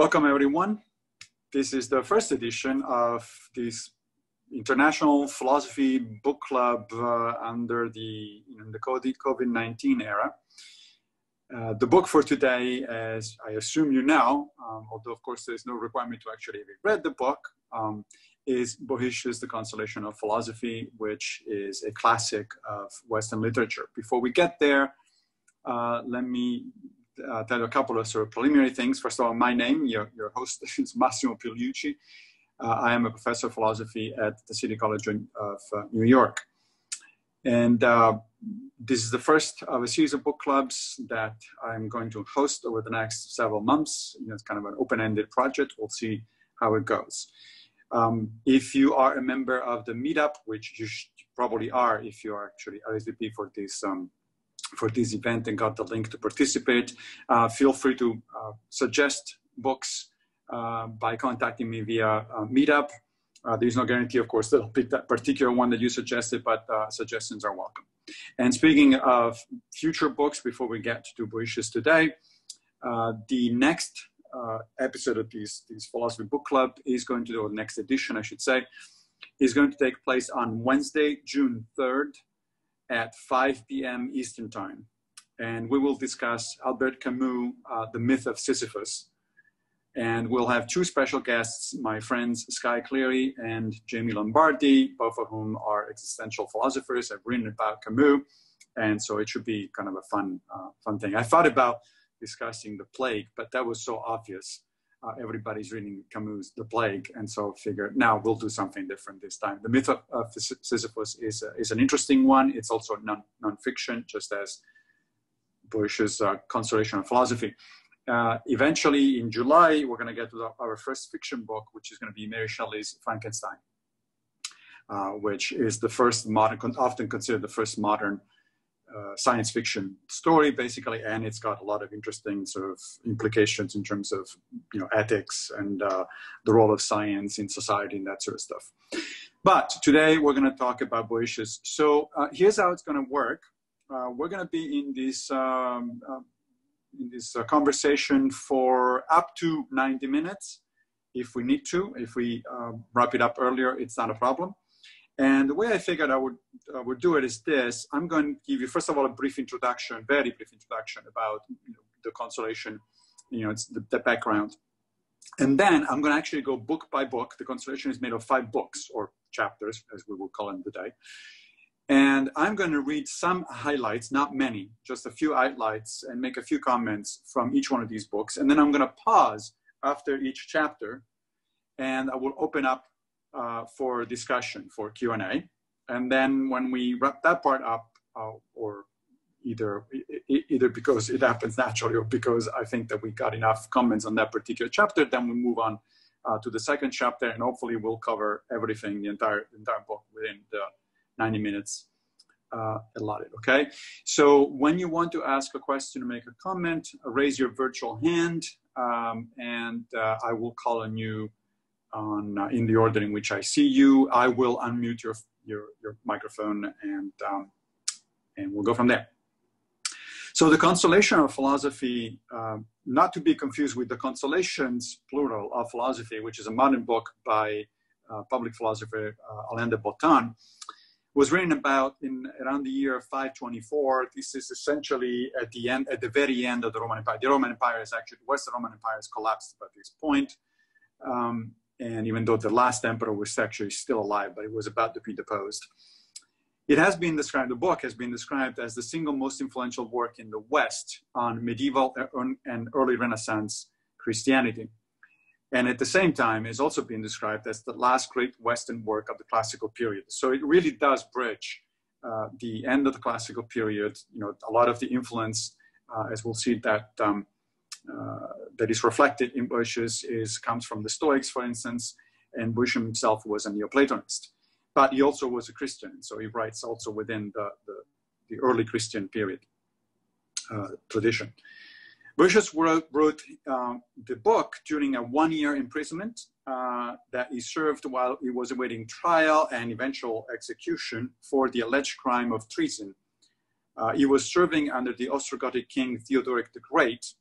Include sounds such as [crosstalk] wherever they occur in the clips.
Welcome everyone. This is the first edition of this International Philosophy Book Club uh, under the, the COVID-19 era. Uh, the book for today, as I assume you know, um, although of course there's no requirement to actually read the book, um, is Boethius' The Consolation of Philosophy, which is a classic of Western literature. Before we get there, uh, let me uh, tell you a couple of sort of preliminary things. First of all, my name, your, your host [laughs] is Massimo Pigliucci. Uh, I am a professor of philosophy at the City College of uh, New York. And uh, this is the first of a series of book clubs that I'm going to host over the next several months. You know, it's kind of an open-ended project. We'll see how it goes. Um, if you are a member of the meetup, which you probably are if you are actually RSVP for this um, for this event and got the link to participate. Uh, feel free to uh, suggest books uh, by contacting me via uh, Meetup. Uh, there's no guarantee, of course, that I'll pick that particular one that you suggested, but uh, suggestions are welcome. And speaking of future books, before we get to Boethius today, the next episode of this, this philosophy book club is going to, or next edition, I should say, is going to take place on Wednesday, June 3rd at 5 p.m. Eastern Time. And we will discuss Albert Camus, uh, The Myth of Sisyphus. And we'll have two special guests, my friends Skye Cleary and Jamie Lombardi, both of whom are existential philosophers, have written about Camus. And so it should be kind of a fun, uh, fun thing. I thought about discussing the plague, but that was so obvious uh, everybody's reading Camus' The Plague, and so figured now we'll do something different this time. The myth of, of Sisyphus is, uh, is an interesting one. It's also non nonfiction, just as Boethius' uh, Consolation of Philosophy. Uh, eventually, in July, we're going to get to the, our first fiction book, which is going to be Mary Shelley's Frankenstein, uh, which is the first modern, often considered the first modern uh, science fiction story basically and it's got a lot of interesting sort of implications in terms of you know ethics and uh, the role of science in society and that sort of stuff. But today we're going to talk about Boethius so uh, here's how it's going to work. Uh, we're going to be in this um, uh, in this conversation for up to 90 minutes. If we need to if we wrap it up earlier it's not a problem and the way I figured I would, uh, would do it is this. I'm going to give you, first of all, a brief introduction, very brief introduction about you know, the Consolation, you know, it's the, the, background. And then I'm going to actually go book by book. The Consolation is made of five books or chapters, as we will call them today. And I'm going to read some highlights, not many, just a few highlights and make a few comments from each one of these books. And then I'm going to pause after each chapter and I will open up uh, for discussion, for Q&A. And then when we wrap that part up, uh, or either, either because it happens naturally or because I think that we got enough comments on that particular chapter, then we move on uh, to the second chapter and hopefully we'll cover everything, the entire, entire book within the 90 minutes uh, allotted, okay? So when you want to ask a question or make a comment, raise your virtual hand um, and uh, I will call on you on uh, in the order in which I see you. I will unmute your your, your microphone and um, and we'll go from there. So the consolation of philosophy, uh, not to be confused with the consolations plural of philosophy, which is a modern book by uh, public philosopher uh, Alain de Botton, was written about in around the year 524. This is essentially at the end, at the very end of the Roman Empire. The Roman Empire is actually, Western Roman Empire has collapsed at this point. Um, and even though the last emperor was actually still alive, but it was about to be deposed. It has been described, the book has been described as the single most influential work in the West on medieval and early Renaissance Christianity. And at the same time, it's also been described as the last great Western work of the classical period. So it really does bridge uh, the end of the classical period, you know, a lot of the influence, uh, as we'll see that um, uh, that is reflected in Boethius is comes from the Stoics, for instance, and Boethius himself was a Neoplatonist, but he also was a Christian, so he writes also within the, the, the early Christian period uh, tradition. Boethius wrote, wrote uh, the book during a one-year imprisonment uh, that he served while he was awaiting trial and eventual execution for the alleged crime of treason. Uh, he was serving under the Ostrogothic king Theodoric the Great,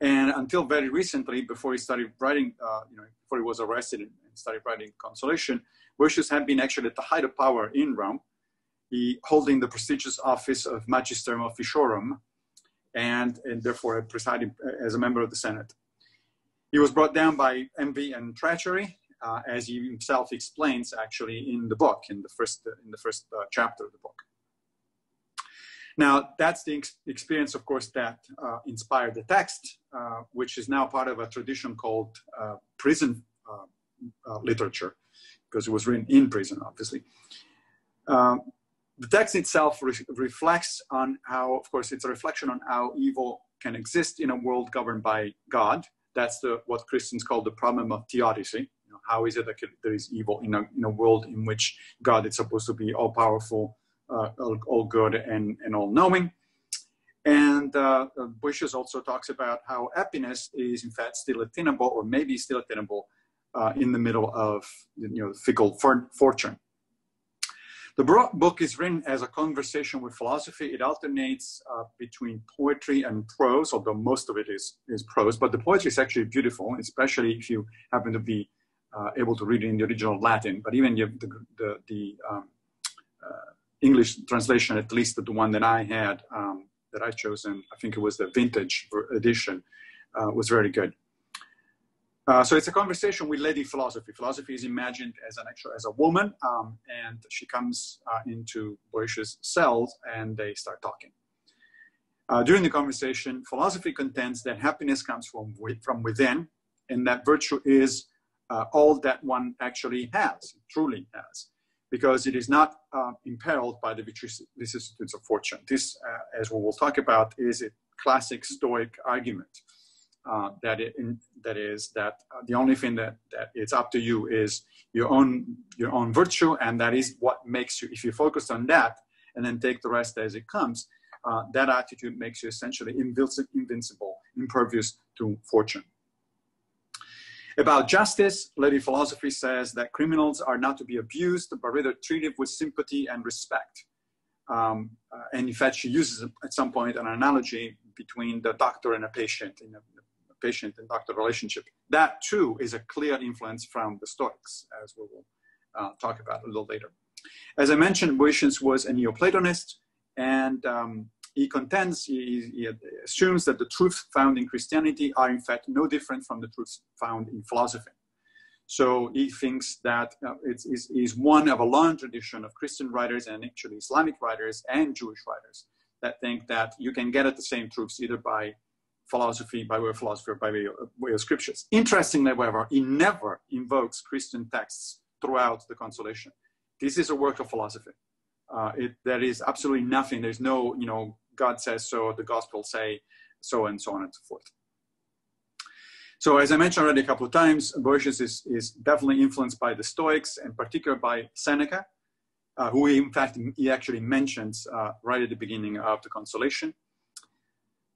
And until very recently, before he started writing, uh, you know, before he was arrested and started writing Consolation, Boethius had been actually at the height of power in Rome, he holding the prestigious office of Magister Officiorum, and, and therefore presiding as a member of the Senate. He was brought down by envy and treachery, uh, as he himself explains actually in the book, in the first, in the first uh, chapter of the book. Now, that's the ex experience, of course, that uh, inspired the text, uh, which is now part of a tradition called uh, prison uh, uh, literature, because it was written in prison, obviously. Um, the text itself re reflects on how, of course, it's a reflection on how evil can exist in a world governed by God. That's the, what Christians call the problem of theodicy. You know, how is it that there is evil in a, in a world in which God is supposed to be all powerful, all, all, good and, and all knowing. And uh, Boethius also talks about how happiness is in fact still attainable or maybe still attainable uh, in the middle of you know fickle for fortune. The book is written as a conversation with philosophy. It alternates uh, between poetry and prose, although most of it is, is prose. But the poetry is actually beautiful, especially if you happen to be uh, able to read it in the original Latin. But even the, the, the um, uh, English translation, at least the one that I had, um, that I chosen, I think it was the vintage edition, uh, was very good. Uh, so it's a conversation with lady philosophy. Philosophy is imagined as an actual as a woman, um, and she comes uh, into Boethius' cells, and they start talking. Uh, during the conversation, philosophy contends that happiness comes from from within, and that virtue is uh, all that one actually has, truly has because it is not uh, imperiled by the vicissitudes of fortune. This, uh, as we will talk about, is a classic Stoic argument. Uh, that it in, that is that uh, the only thing that, that it's up to you is your own your own virtue, and that is what makes you. If you focus on that and then take the rest as it comes, uh, that attitude makes you essentially invincible, impervious to fortune. About justice, Lady Philosophy says that criminals are not to be abused, but rather treated with sympathy and respect. Um, uh, and in fact, she uses at some point an analogy between the doctor and a patient in a, a patient and doctor relationship. That too is a clear influence from the Stoics, as we will uh, talk about a little later. As I mentioned, Boethius was a Neoplatonist, and um, he contends, he, he, assumes that the truths found in Christianity are in fact no different from the truths found in philosophy. So he thinks that uh, it's, it's, one of a long tradition of Christian writers and actually Islamic writers and Jewish writers that think that you can get at the same truths either by philosophy, by way of philosophy, or by way of, way of scriptures. Interestingly, however, he never invokes Christian texts throughout the Consolation. This is a work of philosophy. Uh, it, there is absolutely nothing. There's no, you know, God says so, the gospel say so, and so on and so forth. So as I mentioned already a couple of times, Boethius is, is definitely influenced by the Stoics, and particular by Seneca, uh, who he, in fact, he actually mentions uh, right at the beginning of the Consolation.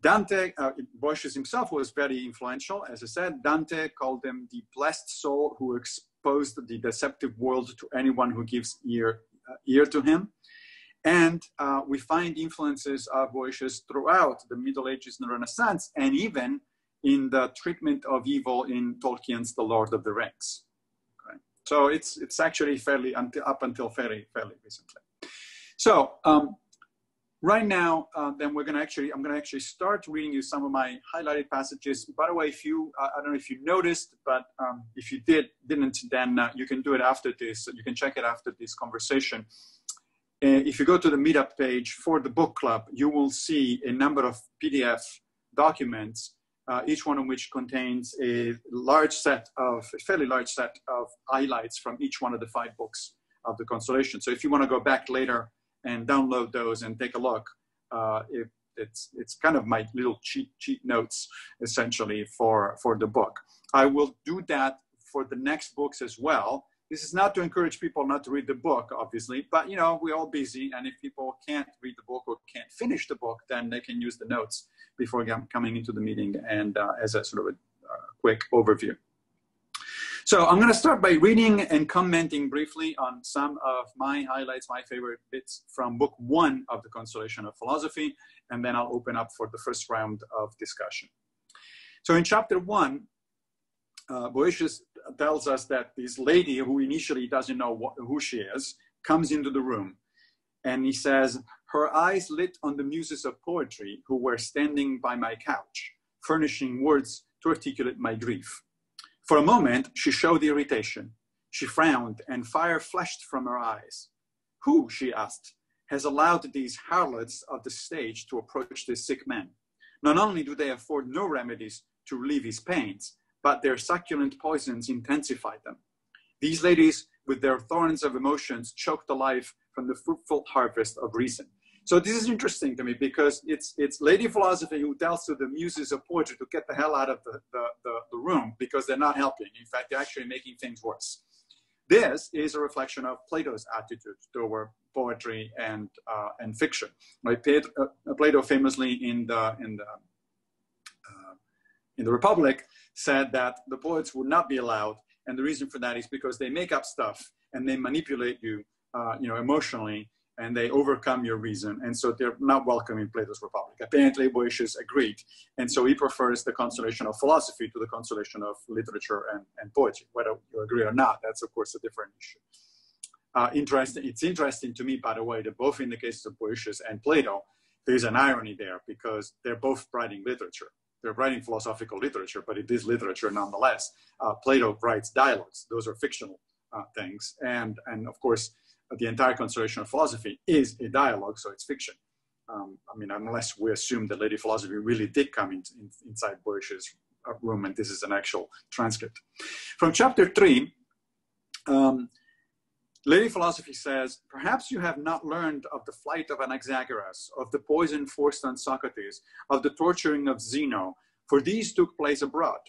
Dante, uh, Boethius himself was very influential. As I said, Dante called him the blessed soul who exposed the deceptive world to anyone who gives ear, uh, ear to him. And uh, we find influences of Boethius throughout the Middle Ages and the Renaissance, and even in the treatment of evil in Tolkien's The Lord of the Rings. Okay? So it's, it's actually fairly until, up until fairly, fairly recently. So um, right now, uh, then we're to actually, I'm to actually start reading you some of my highlighted passages. By the way, if you, uh, I don't know if you noticed, but um, if you did, didn't, then uh, you can do it after this. You can check it after this conversation. Uh, if you go to the meetup page for the book club, you will see a number of PDF documents, uh, each one of which contains a large set of, a fairly large set of highlights from each one of the five books of the Consolation. So if you want to go back later and download those and take a look, uh, it, it's, it's kind of my little cheat, cheat notes essentially for, for the book. I will do that for the next books as well. This is not to encourage people not to read the book, obviously, but you know, we're all busy. And if people can't read the book or can't finish the book, then they can use the notes before coming into the meeting and uh, as a sort of a uh, quick overview. So I'm going to start by reading and commenting briefly on some of my highlights, my favorite bits from book one of the Consolation of Philosophy, and then I'll open up for the first round of discussion. So in chapter one, uh, Boethius tells us that this lady who initially doesn't know what, who she is comes into the room and he says, Her eyes lit on the muses of poetry who were standing by my couch, furnishing words to articulate my grief. For a moment, she showed irritation. She frowned, and fire flashed from her eyes. Who, she asked, has allowed these harlots of the stage to approach this sick man? Not only do they afford no remedies to relieve his pains, but their succulent poisons intensified them. These ladies, with their thorns of emotions, choked the life from the fruitful harvest of reason. So this is interesting to me because it's it's lady philosophy who tells to the muses of poetry to get the hell out of the, the, the, the room because they're not helping. In fact, they're actually making things worse. This is a reflection of Plato's attitude toward poetry and uh, and fiction. Right? Uh, Plato famously in the in the uh, in the Republic said that the poets would not be allowed, and the reason for that is because they make up stuff and they manipulate you uh, you know, emotionally, and they overcome your reason. And so they're not welcome in Plato's Republic. Apparently, Boethius agreed. And so he prefers the consolation of philosophy to the consolation of literature and, and poetry. Whether you agree or not, that's, of course, a different issue. Uh, interesting. It's interesting to me, by the way, that both in the cases of Boethius and Plato, there's an irony there because they're both writing literature. They're writing philosophical literature, but it is literature nonetheless. Uh, Plato writes dialogues; those are fictional uh, things, and and of course, the entire consolation of philosophy is a dialogue, so it's fiction. Um, I mean, unless we assume that Lady Philosophy really did come in, in, inside Boethius' room, and this is an actual transcript. From chapter three, um, Lady Philosophy says, Perhaps you have not learned of the flight of Anaxagoras, of the poison forced on Socrates, of the torturing of Zeno, for these took place abroad.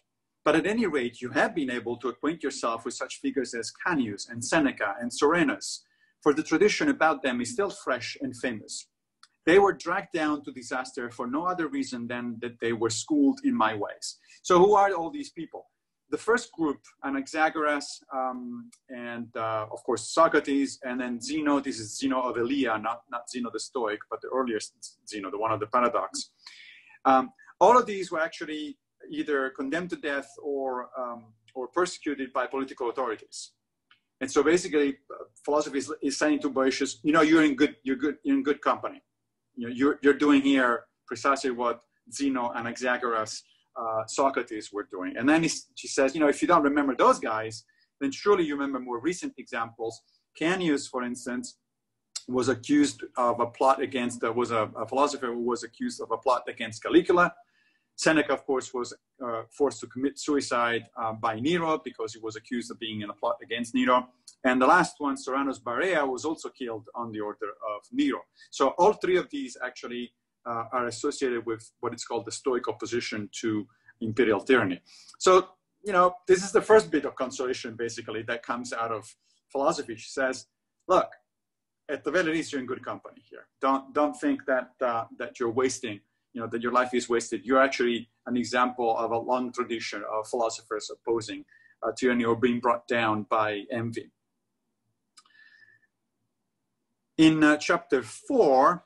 But at any rate, you have been able to acquaint yourself with such figures as Canius and Seneca and Soranus, for the tradition about them is still fresh and famous. They were dragged down to disaster for no other reason than that they were schooled in my ways. So, who are all these people? The first group, Anaxagoras, um, and uh, of course Socrates, and then Zeno. This is Zeno of Elea, not, not Zeno the Stoic, but the earlier Zeno, the one of the paradox. Um, all of these were actually either condemned to death or, um, or persecuted by political authorities. And so basically, philosophy is, is saying to Boethius, you know, you're in good, you're good, you're in good company. You know, you're, you're doing here precisely what Zeno and Anaxagoras, uh, Socrates were doing. And then he, she says, you know, if you don't remember those guys, then surely you remember more recent examples. Canius, for instance, was accused of a plot against, uh, was a, a, philosopher who was accused of a plot against Caligula. Seneca, of course, was uh, forced to commit suicide uh, by Nero because he was accused of being in a plot against Nero. And the last one, Soranus Barea, was also killed on the order of Nero. So all three of these actually uh, are associated with what is called the Stoic opposition to imperial tyranny. So, you know, this is the first bit of consolation, basically, that comes out of philosophy. She says, look, at the very least, you're in good company here. Don't, don't think that, uh, that you're wasting you know, that your life is wasted. You're actually an example of a long tradition of philosophers opposing uh, tyranny or being brought down by envy. In uh, chapter four,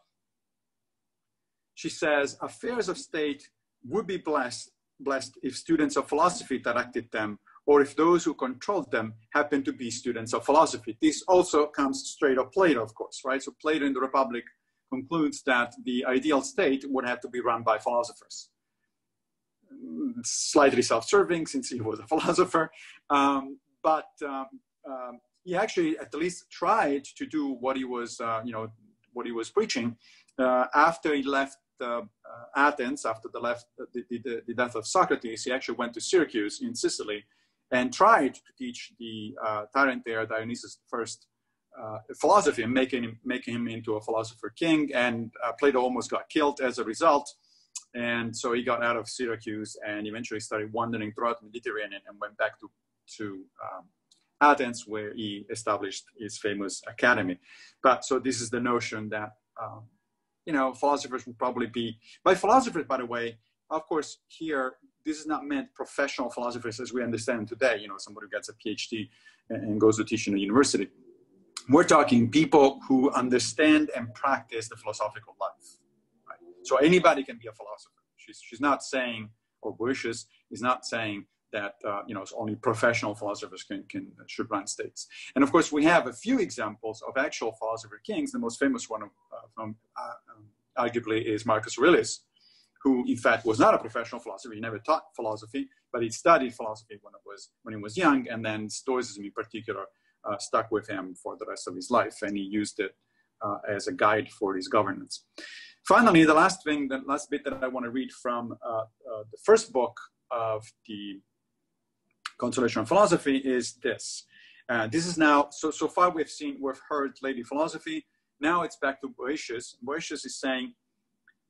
she says, affairs of state would be blessed, blessed if students of philosophy directed them or if those who controlled them happen to be students of philosophy. This also comes straight of Plato, of course, right? So Plato in the Republic concludes that the ideal state would have to be run by philosophers. Slightly self-serving since he was a [laughs] philosopher, um, but um, um, he actually at least tried to do what he was, uh, you know, what he was preaching uh, after he left uh, Athens, after the, left, the, the, the, death of Socrates. He actually went to Syracuse in Sicily and tried to teach the uh, tyrant there, Dionysius I, uh, philosophy and making him, making him into a philosopher king. And uh, Plato almost got killed as a result. And so he got out of Syracuse and eventually started wandering throughout the Mediterranean and went back to, to um, Athens, where he established his famous academy. But so this is the notion that, um, you know, philosophers would probably be, by philosophers, by the way, of course, here, this is not meant professional philosophers as we understand today, you know, somebody who gets a PhD and goes to teach in a university we're talking people who understand and practice the philosophical life. Right? So anybody can be a philosopher. She's, she's not saying, or Boethius is not saying that uh, you know only professional philosophers can, can should run states. And of course, we have a few examples of actual philosopher kings. The most famous one, uh, from uh, um, arguably, is Marcus Aurelius, who in fact was not a professional philosopher. He never taught philosophy, but he studied philosophy when it was when he was young, and then Stoicism in particular uh, stuck with him for the rest of his life, and he used it uh, as a guide for his governance. Finally, the last thing, the last bit that I want to read from uh, the first book of the Consolation Philosophy is this. Uh, this is now, so, so far we've seen, we've heard Lady Philosophy. Now it's back to Boethius. Boethius is saying,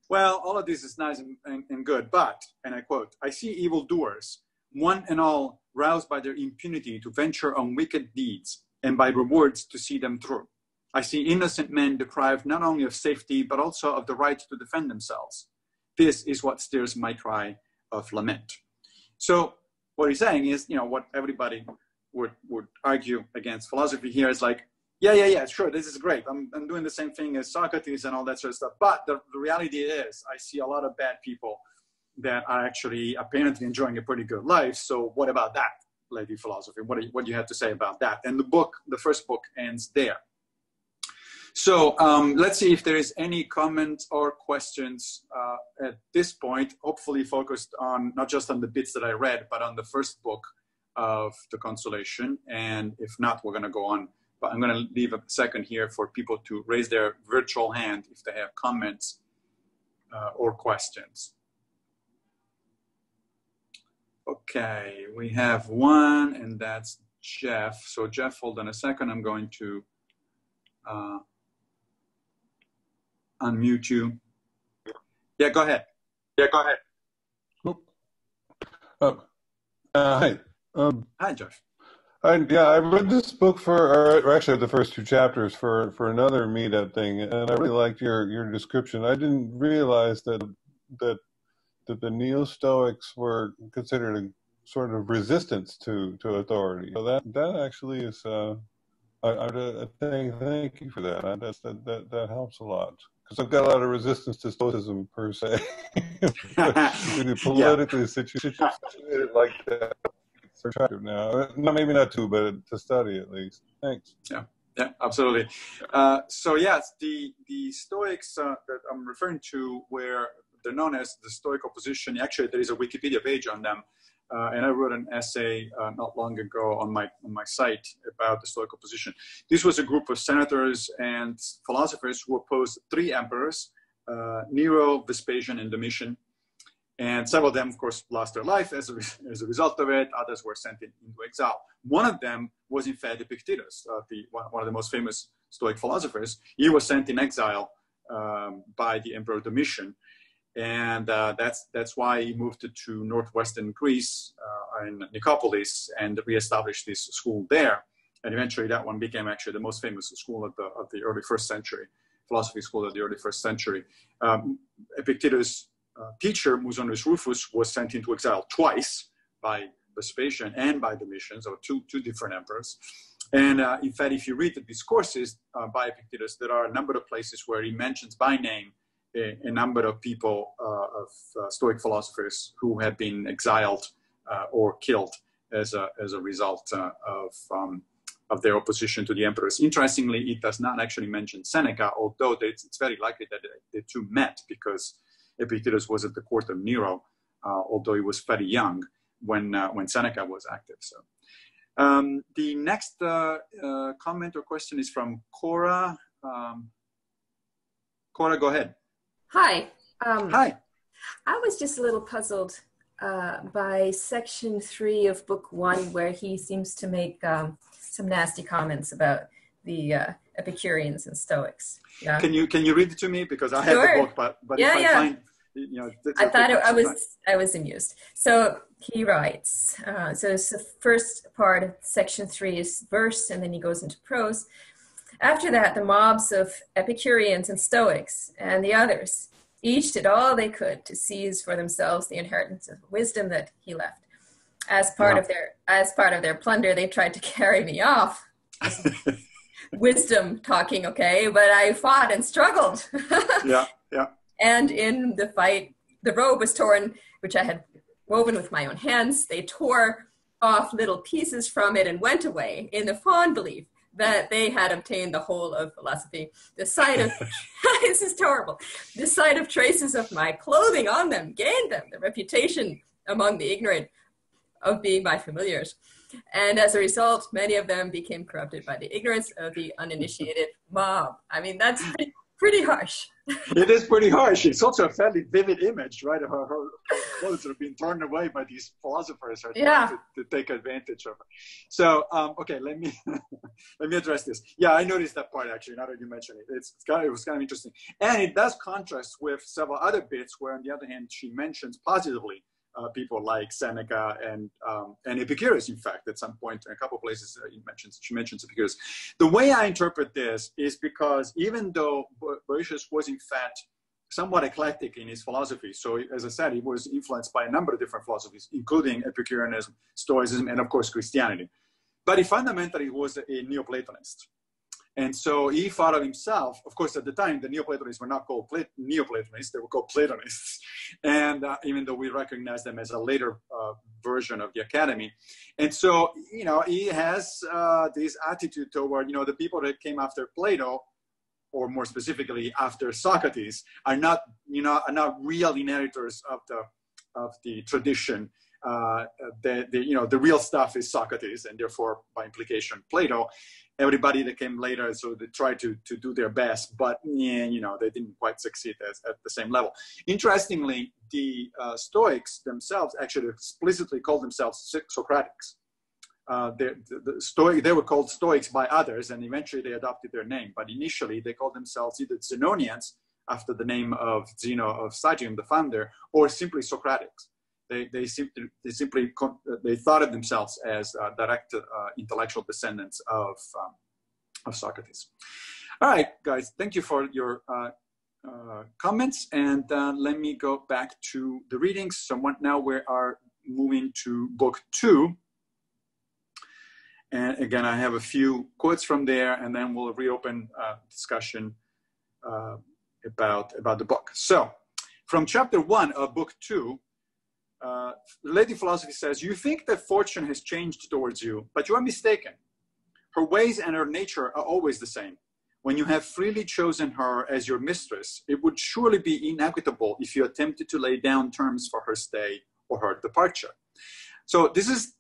well, all of this is nice and, and, and good, but, and I quote, I see evildoers, one and all roused by their impunity to venture on wicked deeds and by rewards to see them through. I see innocent men deprived not only of safety, but also of the right to defend themselves. This is what stirs my cry of lament. So what he's saying is, you know, what everybody would, would argue against philosophy here is like, yeah, yeah, yeah, sure, this is great. I'm, I'm doing the same thing as Socrates and all that sort of stuff. But the, the reality is, I see a lot of bad people that are actually apparently enjoying a pretty good life. So what about that, lady philosophy? What you, what do you have to say about that? And the book, the first book ends there. So um, let's see if there is any comments or questions uh, at this point, hopefully focused on not just on the bits that I read, but on the first book of the consolation. And if not, we're gonna go on. But I'm gonna leave a second here for people to raise their virtual hand if they have comments uh, or questions. Okay, we have one and that's Jeff. So Jeff, hold on a second. I'm going to uh, unmute you. Yeah, go ahead. Yeah, go ahead. Oh. Uh, hi. Um, hi, Josh. I, yeah, I read this book for, or actually the first two chapters for, for another meetup thing, and I really liked your, your description. I didn't realize that that that the Neo Stoics were considered a sort of resistance to, to authority. So that that actually is. Uh, I, I, thank thank you for that. That that that helps a lot because I've got a lot of resistance to Stoicism per se. [laughs] [laughs] politically yeah. situated like that, it's attractive now. No, maybe not to, but to study at least. Thanks. Yeah. Yeah, absolutely. Uh, so yes, the the Stoics uh, that I'm referring to, where they're known as the Stoic opposition. Actually, there is a Wikipedia page on them. Uh, and I wrote an essay uh, not long ago on my on my site about the Stoic opposition. This was a group of senators and philosophers who opposed three emperors: uh, Nero, Vespasian, and Domitian. And several of them, of course, lost their life as a, [laughs] as a result of it. Others were sent in, into exile. One of them was, in fact, Epictetus, uh, the, one, one, of the most famous Stoic philosophers. He was sent in exile um, by the Emperor Domitian and uh, that's that's why he moved to northwestern Greece uh, in Nicopolis and reestablished this school there. And eventually, that one became actually the most famous school of the of the early first century, philosophy school of the early first century. Um, Epictetus' uh, teacher Musonius Rufus was sent into exile twice by Vespasian and by Domitian, so two two different emperors. And uh, in fact, if you read the discourses uh, by Epictetus, there are a number of places where he mentions by name a, a number of people, uh, of uh, Stoic philosophers who have been exiled uh, or killed as a, as a result of, um, of their opposition to the emperors. Interestingly, it does not actually mention Seneca, although it's, it's very likely that the two met because Epictetus was at the court of Nero, although he was very young when, when Seneca was active. So. Um, the next uh, uh, comment or question is from Cora. Um, Cora, go ahead. Hi. Um, Hi. I was just a little puzzled uh, by section three of book one, where he seems to make um, some nasty comments about the uh, Epicureans and Stoics. Yeah. Can you can you read it to me because I sure. have the book, but but yeah, if yeah. I find you know, I thought it, I was I was amused. So he writes. Uh, so the first part of section three is verse, and then he goes into prose. After that, the mobs of Epicureans and Stoics and the others each did all they could to seize for themselves the inheritance of wisdom that he left. As part yeah. of their as part of their plunder, they tried to [laughs] carry me off. [laughs] wisdom talking, okay, but I fought and struggled. [laughs] yeah, yeah. And in the fight, the robe was torn, which I had woven with my own hands. They tore off little pieces from it and went away in the fond belief that they had obtained the whole of philosophy. The sight of [laughs] [laughs] this is terrible. The sight of traces of my clothing on them gained them the reputation among the ignorant of being my familiars. And as a result, many of them became corrupted by the ignorance of the uninitiated mob. I mean, that's pretty, [laughs] pretty harsh. it is pretty harsh. It's also a fairly vivid image, right? Her, her clothes are being torn away by these philosophers are yeah. to, to, take advantage of her. So, um, okay, let me [laughs] let me address this. Yeah, I noticed that part actually. Now that you mention it, it's, it's kind of, it was kind of interesting, and it does contrast with several other bits where, on the other hand, she mentions positively uh, people like Seneca and um, and Epicurus. In fact, at some point, in a couple of places, uh, mentions she mentions Epicurus. The way I interpret this is because even though Boethius was in fact somewhat eclectic in his philosophy, so as I said, he was influenced by a number of different philosophies, including Epicureanism, Stoicism, and of course Christianity. But he fundamentally was a Neoplatonist. And so he thought of himself, of course, at the time, the Neoplatonists were not called Plat- Neoplatonists, they were called Platonists. And uh, even though we recognize them as a later uh, version of the academy. And so, you know, he has uh, this attitude toward, you know, the people that came after Plato, or more specifically after Socrates, are not, you know, are not real inheritors of the, of the tradition uh, the, the, you know, the real stuff is Socrates and therefore by implication Plato. Everybody that came later, so they tried to, to do their best, but you know, they didn't quite succeed as, at the same level. Interestingly, the uh, Stoics themselves actually explicitly called themselves Socratics. Uh, the, the Stoic, they were called Stoics by others, and eventually they adopted their name. But initially, they called themselves either Zenonians, after the name of Zeno of Citium, the founder, or simply Socratics they, they, simply, they simply they thought of themselves as uh, direct uh, intellectual descendants of, um, of Socrates. All right, guys, thank you for your uh, uh comments. And uh, let me go back to the readings. So now we are moving to book two. And again, I have a few quotes from there, and then we'll reopen uh, discussion about, about the book. So from chapter one of book two, uh, Lady Philosophy says, You think that fortune has changed towards you, but you are mistaken. Her ways and her nature are always the same. When you have freely chosen her as your mistress, it would surely be inequitable if you attempted to lay down terms for her stay or her departure. So this is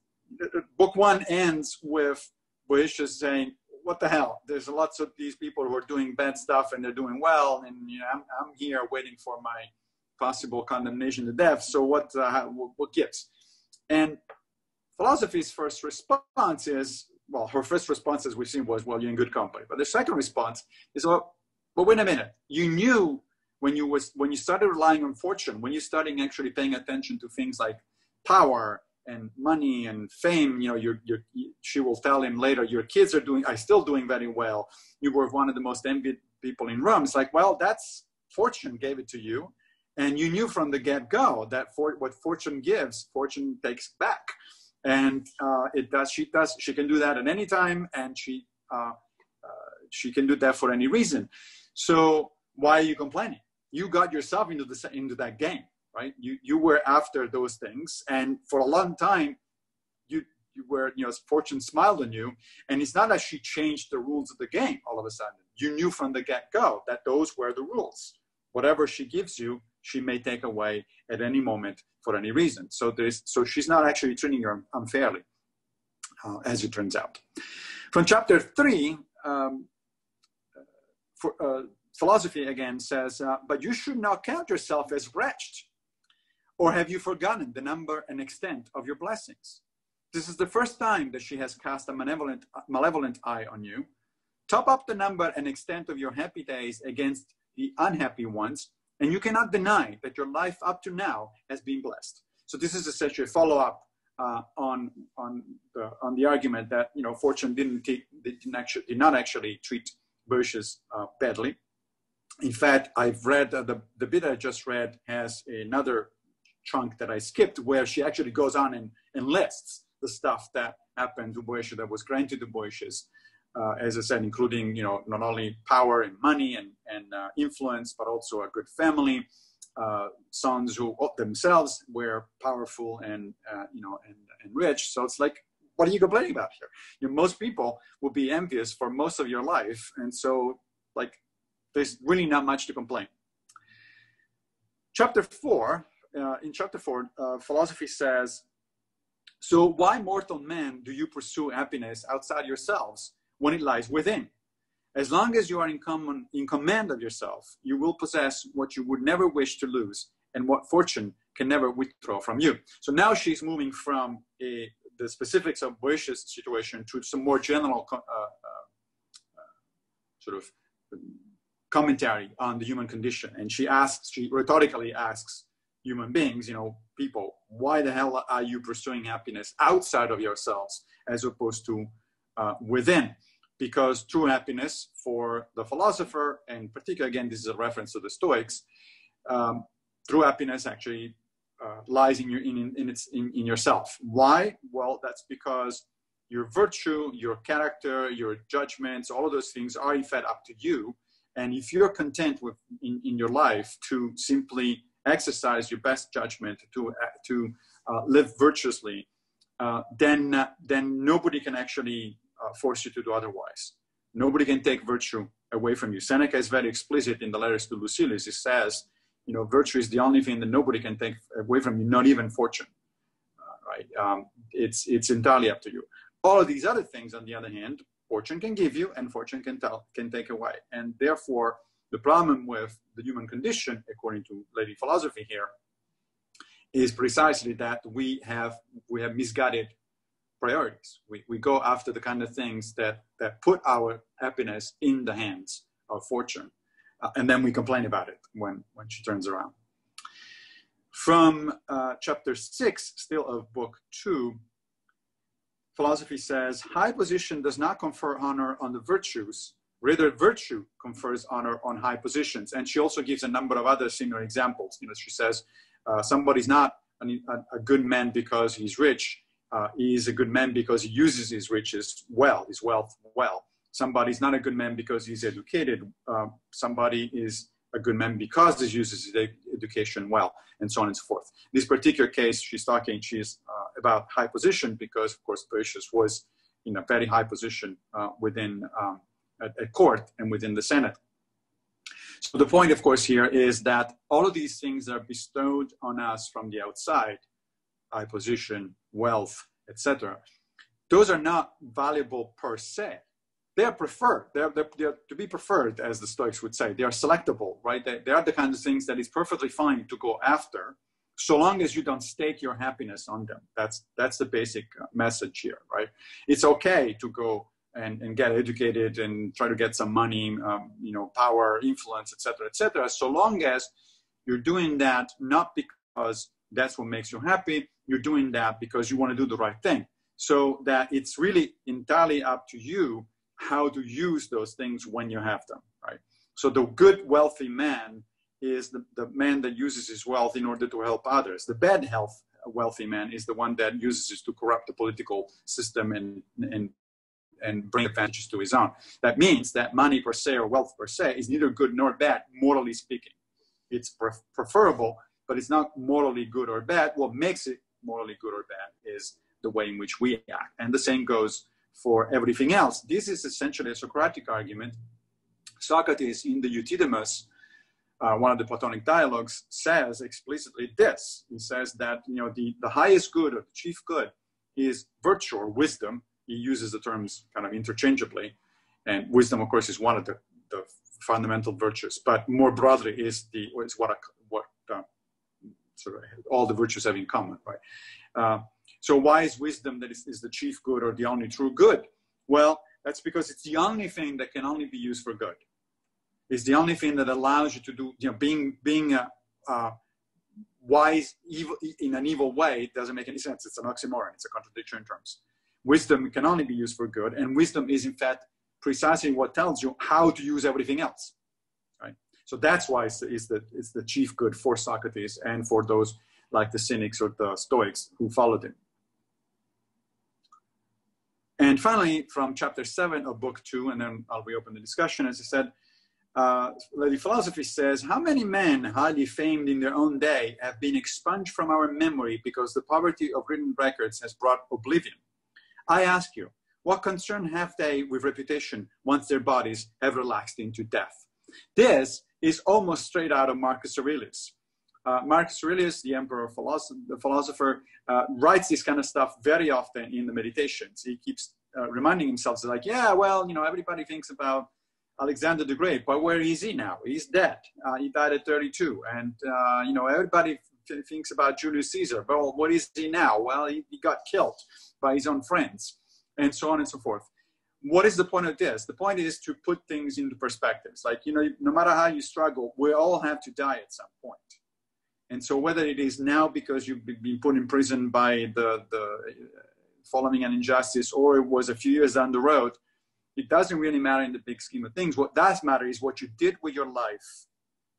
book one ends with Boethius saying, "What the hell? There's lots of these people who are doing bad stuff and they're doing well, and you know, I'm, I'm here waiting for my possible condemnation to death. So what, uh, what gives? And philosophy's first response is, well, her first response, as we've seen, was, well, you're in good company. But the second response is, well, but wait a minute. You knew when you was when you started relying on fortune, when you started actually paying attention to things like power and money and fame, you know, your, your, she will tell him later, your kids are doing, are still doing very well. You were one of the most envied people in Rome. It's like, well, that's fortune gave it to you. And you knew from the get go that for, what fortune gives, fortune takes back. And uh, it does, she does, she can do that at any time and she, uh, uh, she can do that for any reason. So why are you complaining? You got yourself into, the, into that game, right? You, you were after those things. And for a long time, you, you were, you know, fortune smiled on you. And it's not that she changed the rules of the game all of a sudden. You knew from the get go that those were the rules. Whatever she gives you, she may take away at any moment for any reason. So there's, so she's not actually treating you unfairly, uh, as it turns out. From chapter three, um, for, uh, philosophy again says, uh, but you should not count yourself as wretched, or have you forgotten the number and extent of your blessings? This is the first time that she has cast a malevolent, malevolent eye on you. Top up the number and extent of your happy days against the unhappy ones, and you cannot deny that your life up to now has been blessed. So this is essentially a follow-up uh, on, on, the, on the argument that, you know, fortune didn't, take, didn't actually, did not actually treat Boethius uh, badly. In fact, I've read, uh, the, the bit I just read has another chunk that I skipped where she actually goes on and, and lists the stuff that happened to Boethius, that was granted to Boethius uh, as I said, including you know not only power and money and and uh, influence, but also a good family, uh, sons who themselves were powerful and uh, you know and, and rich. So it's like, what are you complaining about here? You know, most people will be envious for most of your life, and so like there's really not much to complain. Chapter four. Uh, in chapter four, uh, philosophy says, "So why, mortal men, do you pursue happiness outside yourselves when it lies within?" As long as you are in, common, in command of yourself, you will possess what you would never wish to lose and what fortune can never withdraw from you. So now she's moving from a, the specifics of Boethius's situation to some more general uh, uh, uh, sort of commentary on the human condition. And she asks, she rhetorically asks human beings, you know, people, why the hell are you pursuing happiness outside of yourselves as opposed to uh, within? Because true happiness for the philosopher, and particularly again, this is a reference to the Stoics, um, true happiness actually uh, lies in your in, in its in, in yourself. Why? Well, that's because your virtue, your character, your judgments, all of those things are in fact up to you. And if you're content with in, in your life to simply exercise your best judgment to uh, to uh, live virtuously, uh, then uh, then nobody can actually uh, force you to do otherwise. Nobody can take virtue away from you. Seneca is very explicit in the letters to Lucilius. He says, you know, virtue is the only thing that nobody can take away from you, not even fortune. Uh, right? Um, it's it's entirely up to you. All of these other things, on the other hand, fortune can give you, and fortune can tell can take away. And therefore, the problem with the human condition, according to lady philosophy here, is precisely that we have we have misguided priorities. We, we go after the kind of things that, that put our happiness in the hands of fortune. Uh, and then we complain about it when, when she turns around. From uh, chapter six, still of book two, philosophy says high position does not confer honor on the virtues, rather, virtue confers honor on high positions. And she also gives a number of other similar examples. You know, she says uh, somebody's not a, a good man because he's rich uh, is a good man because he uses his riches well, his wealth well. Somebody's not a good man because he's educated. Uh, somebody is a good man because he uses his education well, and so on and so forth. This particular case, she's talking, she's uh, about high position because, of course, Boethius was in a very high position uh, within um, at, at court and within the Senate. So the point, of course, here is that all of these things are bestowed on us from the outside, high position, wealth, etc. Those are not valuable per se. They are preferred. They are, they are, to be preferred, as the Stoics would say. They are selectable, right? They, they are the kinds of things that is perfectly fine to go after, so long as you don't stake your happiness on them. That's that's the basic uh, message here, right? It's okay to go and, and get educated and try to get some money, um, you know, power, influence, etc., etc. So long as you're doing that not because that's what makes you happy. You're doing that because you want to do the right thing. So that it's really entirely up to you how to use those things when you have them, right? So the good, wealthy man is the, the man that uses his wealth in order to help others. The bad health wealthy man is the one that uses it to corrupt the political system and, and, and bring advantages to his own. That means that money per se or wealth per se is neither good nor bad, morally speaking. It's preferable but it's not morally good or bad. What makes it morally good or bad is the way in which we act. And the same goes for everything else. This is essentially a Socratic argument. Socrates in the Euthydemus, uh, one of the Platonic dialogues, says explicitly this. He says that you know the, the highest good or the chief good is virtue or wisdom. He uses the terms kind of interchangeably. And wisdom, of course, is one of the, the fundamental virtues, but more broadly is the is what what uh, sort of all the virtues have in common, right? Uh, so why is wisdom that is, is the chief good or the only true good? Well, that's because it's the only thing that can only be used for good. It's the only thing that allows you to do, you know, being being a, uh, wise evil in an evil way doesn't make any sense. It's an oxymoron. It's a contradiction in terms. Wisdom can only be used for good, and wisdom is in fact precisely what tells you how to use everything else. So that's why it's, it's, the, it's the chief good for Socrates and for those like the Cynics or the Stoics who followed him. And finally, from chapter seven of book two, and then I'll reopen the discussion, as I said, uh, the philosophy says, how many men highly famed in their own day have been expunged from our memory because the poverty of written records has brought oblivion? I ask you, what concern have they with reputation once their bodies have relaxed into death? This is almost straight out of Marcus Aurelius. Uh, Marcus Aurelius, the emperor philosopher, the philosopher uh, writes this kind of stuff very often in the meditations. He keeps uh, reminding himself, like, yeah, well, you know, everybody thinks about Alexander the Great, but where is he now? He's dead. Uh, he died at 32. And, uh, you know, everybody thinks about Julius Caesar. But well, what is he now? Well, he, he got killed by his own friends and so on and so forth. What is the point of this? The point is to put things into perspectives. Like, you know, no matter how you struggle, we all have to die at some point. And so whether it is now because you've been put in prison by the, the uh, following an injustice or it was a few years down the road, it doesn't really matter in the big scheme of things. What does matter is what you did with your life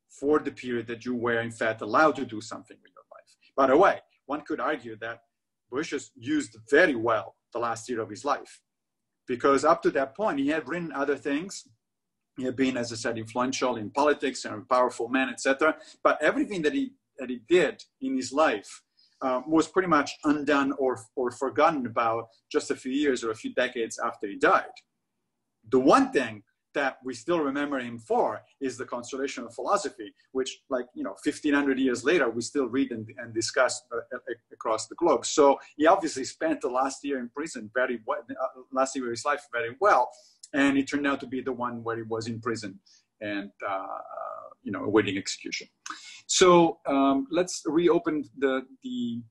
for the period that you were in fact allowed to do something with your life. By the way, one could argue that Bush has used very well the last year of his life because up to that point he had written other things he had been as i said influential in politics and a powerful man etc but everything that he that he did in his life uh, was pretty much undone or, or forgotten about just a few years or a few decades after he died. The one thing that we still remember him for is the consolation of philosophy, which, like, you know, 1500 years later, we still read and, and discuss uh, across the globe. So he obviously spent the last year in prison very well, uh, last year of his life very well. And it turned out to be the one where he was in prison and, uh, you know, awaiting execution. So um, let's reopen the, the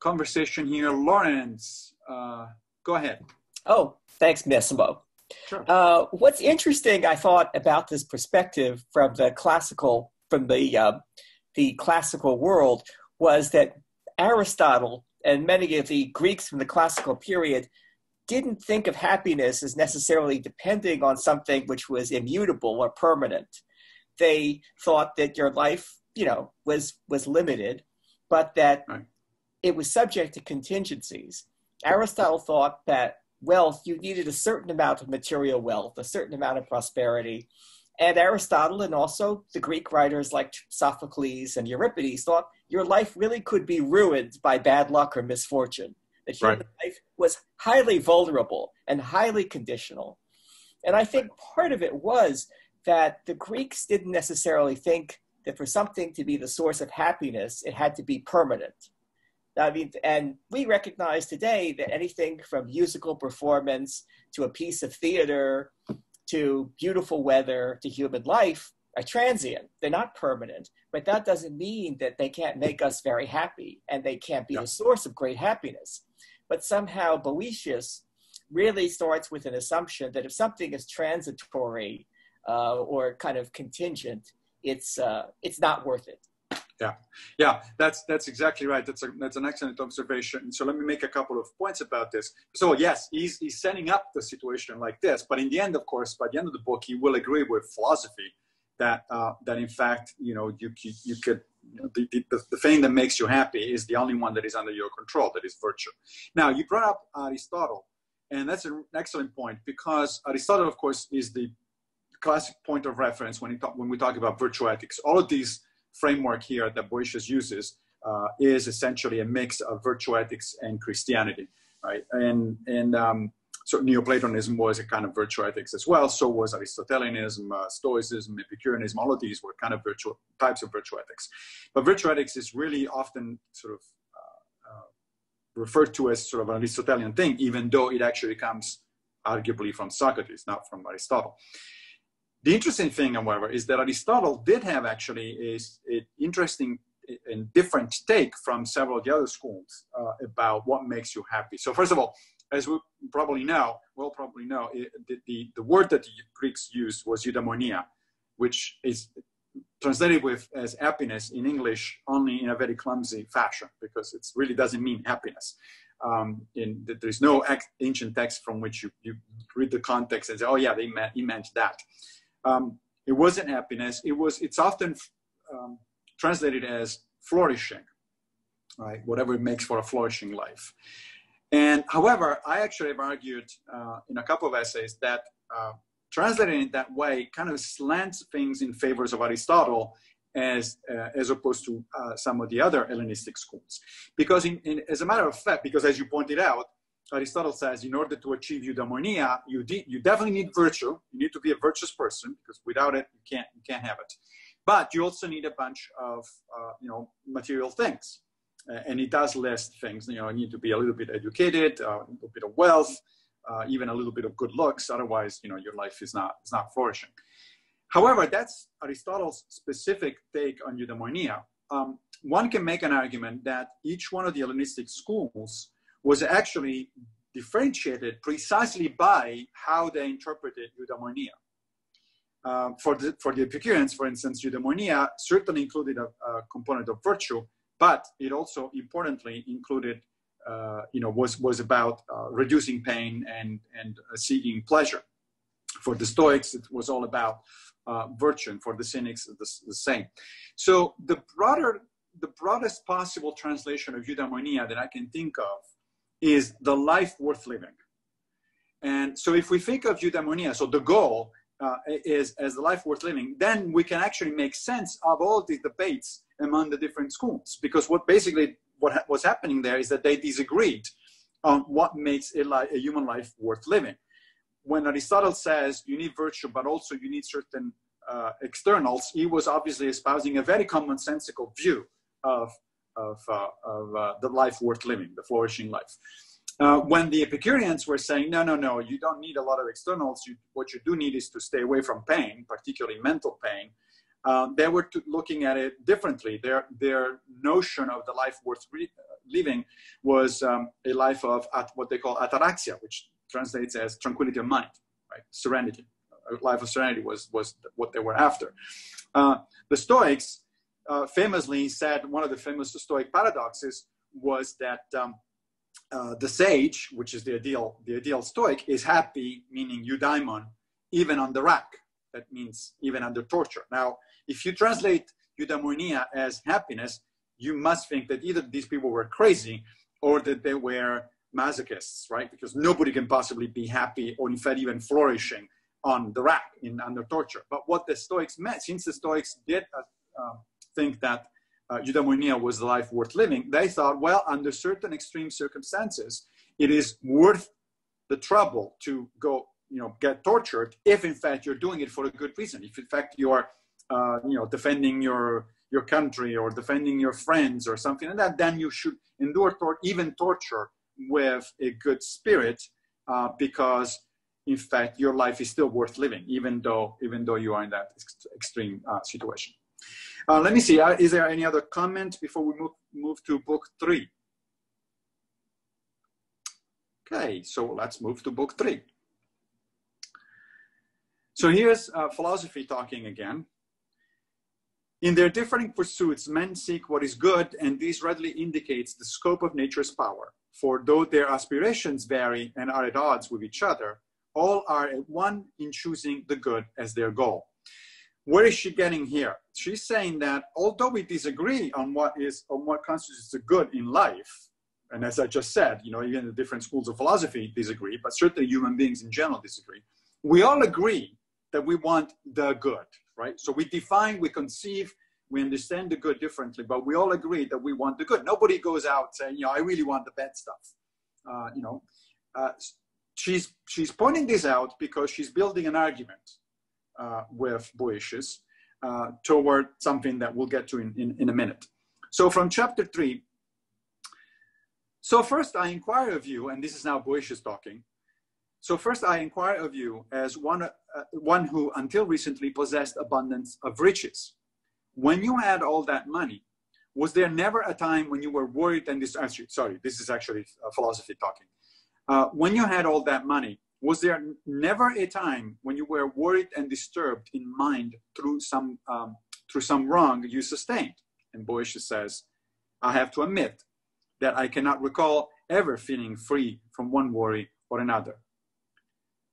conversation here. Lawrence, uh, go ahead. Oh, thanks, Massimo. Sure. Uh, what's interesting, I thought, about this perspective from the classical, from the uh, the classical world, was that Aristotle and many of the Greeks from the classical period didn't think of happiness as necessarily depending on something which was immutable or permanent. They thought that your life, you know, was was limited, but that right. it was subject to contingencies. Aristotle thought that wealth, you needed a certain amount of material wealth, a certain amount of prosperity. And Aristotle and also the Greek writers like Sophocles and Euripides thought your life really could be ruined by bad luck or misfortune. That human right. life was highly vulnerable and highly conditional. And I think part of it was that the Greeks didn't necessarily think that for something to be the source of happiness, it had to be permanent. I mean, and we recognize today that anything from musical performance to a piece of theater to beautiful weather to human life are transient. They're not permanent, but that doesn't mean that they can't make us very happy and they can't be yeah. a source of great happiness. But somehow Boethius really starts with an assumption that if something is transitory uh, or kind of contingent, it's, uh, it's not worth it. Yeah, yeah, that's that's exactly right. That's a, that's an excellent observation. So let me make a couple of points about this. So yes, he's he's setting up the situation like this, but in the end, of course, by the end of the book, he will agree with philosophy that uh, that in fact, you know, you you could you know, the, the, the thing that makes you happy is the only one that is under your control, that is virtue. Now, you brought up Aristotle, and that's an excellent point because Aristotle, of course, is the classic point of reference when, talk, when we talk about virtue ethics. All of these framework here that Boethius uses uh, is essentially a mix of virtue ethics and Christianity, right? And and um, so Neoplatonism was a kind of virtue ethics as well. So was Aristotelianism, uh, Stoicism, Epicureanism. All of these were kind of virtue types of virtue ethics. But virtue ethics is really often sort of uh, uh, referred to as sort of an Aristotelian thing, even though it actually comes arguably from Socrates, not from Aristotle. The interesting thing, however, is that Aristotle did have actually an interesting and different take from several of the other schools uh, about what makes you happy. So first of all, as we probably know, well, probably know, it, the, the, the, word that the Greeks used was eudaimonia, which is translated with as happiness in English only in a very clumsy fashion because it really doesn't mean happiness. Um, in, there's no ancient text from which you, you read the context and say, oh yeah, they meant, he meant that um, it wasn't happiness. It was. It's often um, translated as flourishing, right? Whatever it makes for a flourishing life. And however, I actually have argued uh, in a couple of essays that uh, translating it that way kind of slants things in favors of Aristotle as, uh, as opposed to uh, some of the other Hellenistic schools. Because in, in, as a matter of fact, because as you pointed out, Aristotle says in order to achieve eudaimonia, you, de- you definitely need virtue. You need to be a virtuous person because without it, you can't, you can't have it. But you also need a bunch of, uh, you know, material things. Uh, and it does list things, you know, you need to be a little bit educated, uh, a little bit of wealth, uh, even a little bit of good looks. Otherwise, you know, your life is not, is not flourishing. However, that's Aristotle's specific take on eudaimonia. Um, one can make an argument that each one of the Hellenistic schools was actually differentiated precisely by how they interpreted eudaimonia. Um, for, the, for the Epicureans, for instance, eudaimonia certainly included a, a, component of virtue, but it also importantly included, uh, you know, was, was about uh, reducing pain and, and uh, seeking pleasure. For the Stoics, it was all about uh, virtue, and for the Cynics, the, the same. So the broader, the broadest possible translation of eudaimonia that I can think of is the life worth living. And so if we think of eudaimonia, so the goal uh, is as the life worth living, then we can actually make sense of all these debates among the different schools. Because what basically what ha- was happening there is that they disagreed on what makes a, li- a human life worth living. When Aristotle says you need virtue, but also you need certain uh, externals, he was obviously espousing a very commonsensical view of of, uh, of uh, the life worth living, the flourishing life. Uh, when the Epicureans were saying, no, no, no, you don't need a lot of externals. You, what you do need is to stay away from pain, particularly mental pain. Um, they were looking at it differently. Their, their notion of the life worth re- living was um, a life of at what they call ataraxia, which translates as tranquility of mind, right? Serenity. A life of serenity was, was what they were after. Uh, the Stoics uh, famously said one of the famous Stoic paradoxes was that um, uh, the sage, which is the ideal, the ideal Stoic, is happy, meaning eudaimon, even on the rack. That means even under torture. Now, if you translate eudaimonia as happiness, you must think that either these people were crazy or that they were masochists, right? Because nobody can possibly be happy or in fact even flourishing on the rack in under torture. But what the Stoics meant, since the Stoics did uh, um, think that uh, eudaimonia was the life worth living, they thought, well, under certain extreme circumstances, it is worth the trouble to go, you know, get tortured if in fact you're doing it for a good reason. If in fact you are, uh, you know, defending your your country or defending your friends or something like that, then you should endure tor- even torture with a good spirit uh, because in fact your life is still worth living even though even though you are in that ex- extreme uh, situation uh, let me see, uh, is there any other comment before we move, move to book three? Okay, so let's move to book three. So here's uh, philosophy talking again. In their differing pursuits, men seek what is good, and this readily indicates the scope of nature's power. For though their aspirations vary and are at odds with each other, all are at one in choosing the good as their goal where is she getting here? She's saying that although we disagree on what is on what constitutes the good in life, and as I just said, you know, even the different schools of philosophy disagree, but certainly human beings in general disagree. We all agree that we want the good, right? So we define, we conceive, we understand the good differently, but we all agree that we want the good. Nobody goes out saying, you know, I really want the bad stuff. Uh, you know, uh, she's she's pointing this out because she's building an argument with Boethius uh, toward something that we'll get to in, in, in, a minute. So from chapter three, so first I inquire of you, and this is now Boethius talking. So first I inquire of you as one, uh, one who until recently possessed abundance of riches. When you had all that money, was there never a time when you were worried and this, actually, sorry, this is actually philosophy talking. Uh, when you had all that money, was there never a time when you were worried and disturbed in mind through some, um, through some wrong you sustained? And Boethius says, I have to admit that I cannot recall ever feeling free from one worry or another.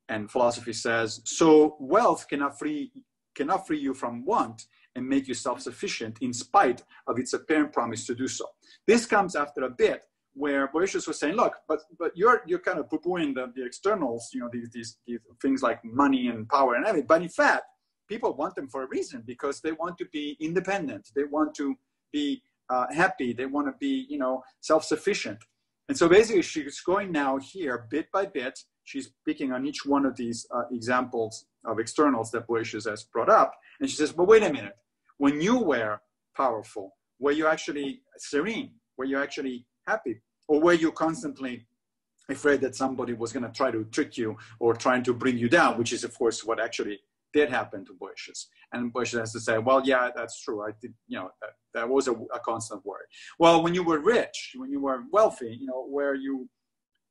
And philosophy says, so wealth cannot free, cannot free you from want and make you self-sufficient in spite of its apparent promise to do so. This comes after a bit where Boethius was saying, look, but but you're you're kind of poo-pooing the, the externals, you know, these, these these things like money and power and everything. But in fact, people want them for a reason because they want to be independent. They want to be uh, happy. They want to be, you know, self-sufficient. And so basically, she's going now here bit by bit. She's picking on each one of these uh, examples of externals that Boethius has brought up, and she says, "But wait a minute. When you were powerful, were you actually serene? Were you actually happy? Or were you constantly afraid that somebody was going to try to trick you or trying to bring you down, which is, of course, what actually did happen to Boethius. And Boethius has to say, well, yeah, that's true. I did, you know, that, that was a, a, constant worry. Well, when you were rich, when you were wealthy, you know, were you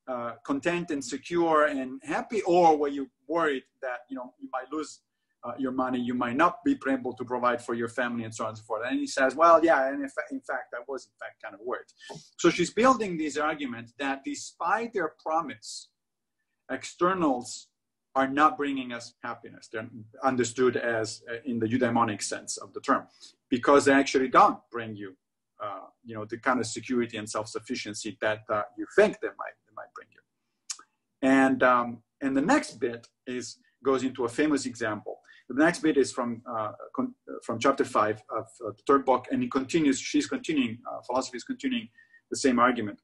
uh, content and secure and happy, or were you worried that, you know, you might lose uh, your money, you might not be able to provide for your family and so on and so forth. And he says, well, yeah, and in, in fact, that was in fact kind of worried. So she's building these arguments that despite their promise, externals are not bringing us happiness. They're understood as uh, in the eudaimonic sense of the term, because they actually don't bring you, uh, you know, the kind of security and self-sufficiency that uh, you think they might they might bring you. And um, and the next bit is goes into a famous example. The next bit is from uh, con- from chapter five of uh, the third book, and he continues. She's continuing. Uh, philosophy is continuing the same argument.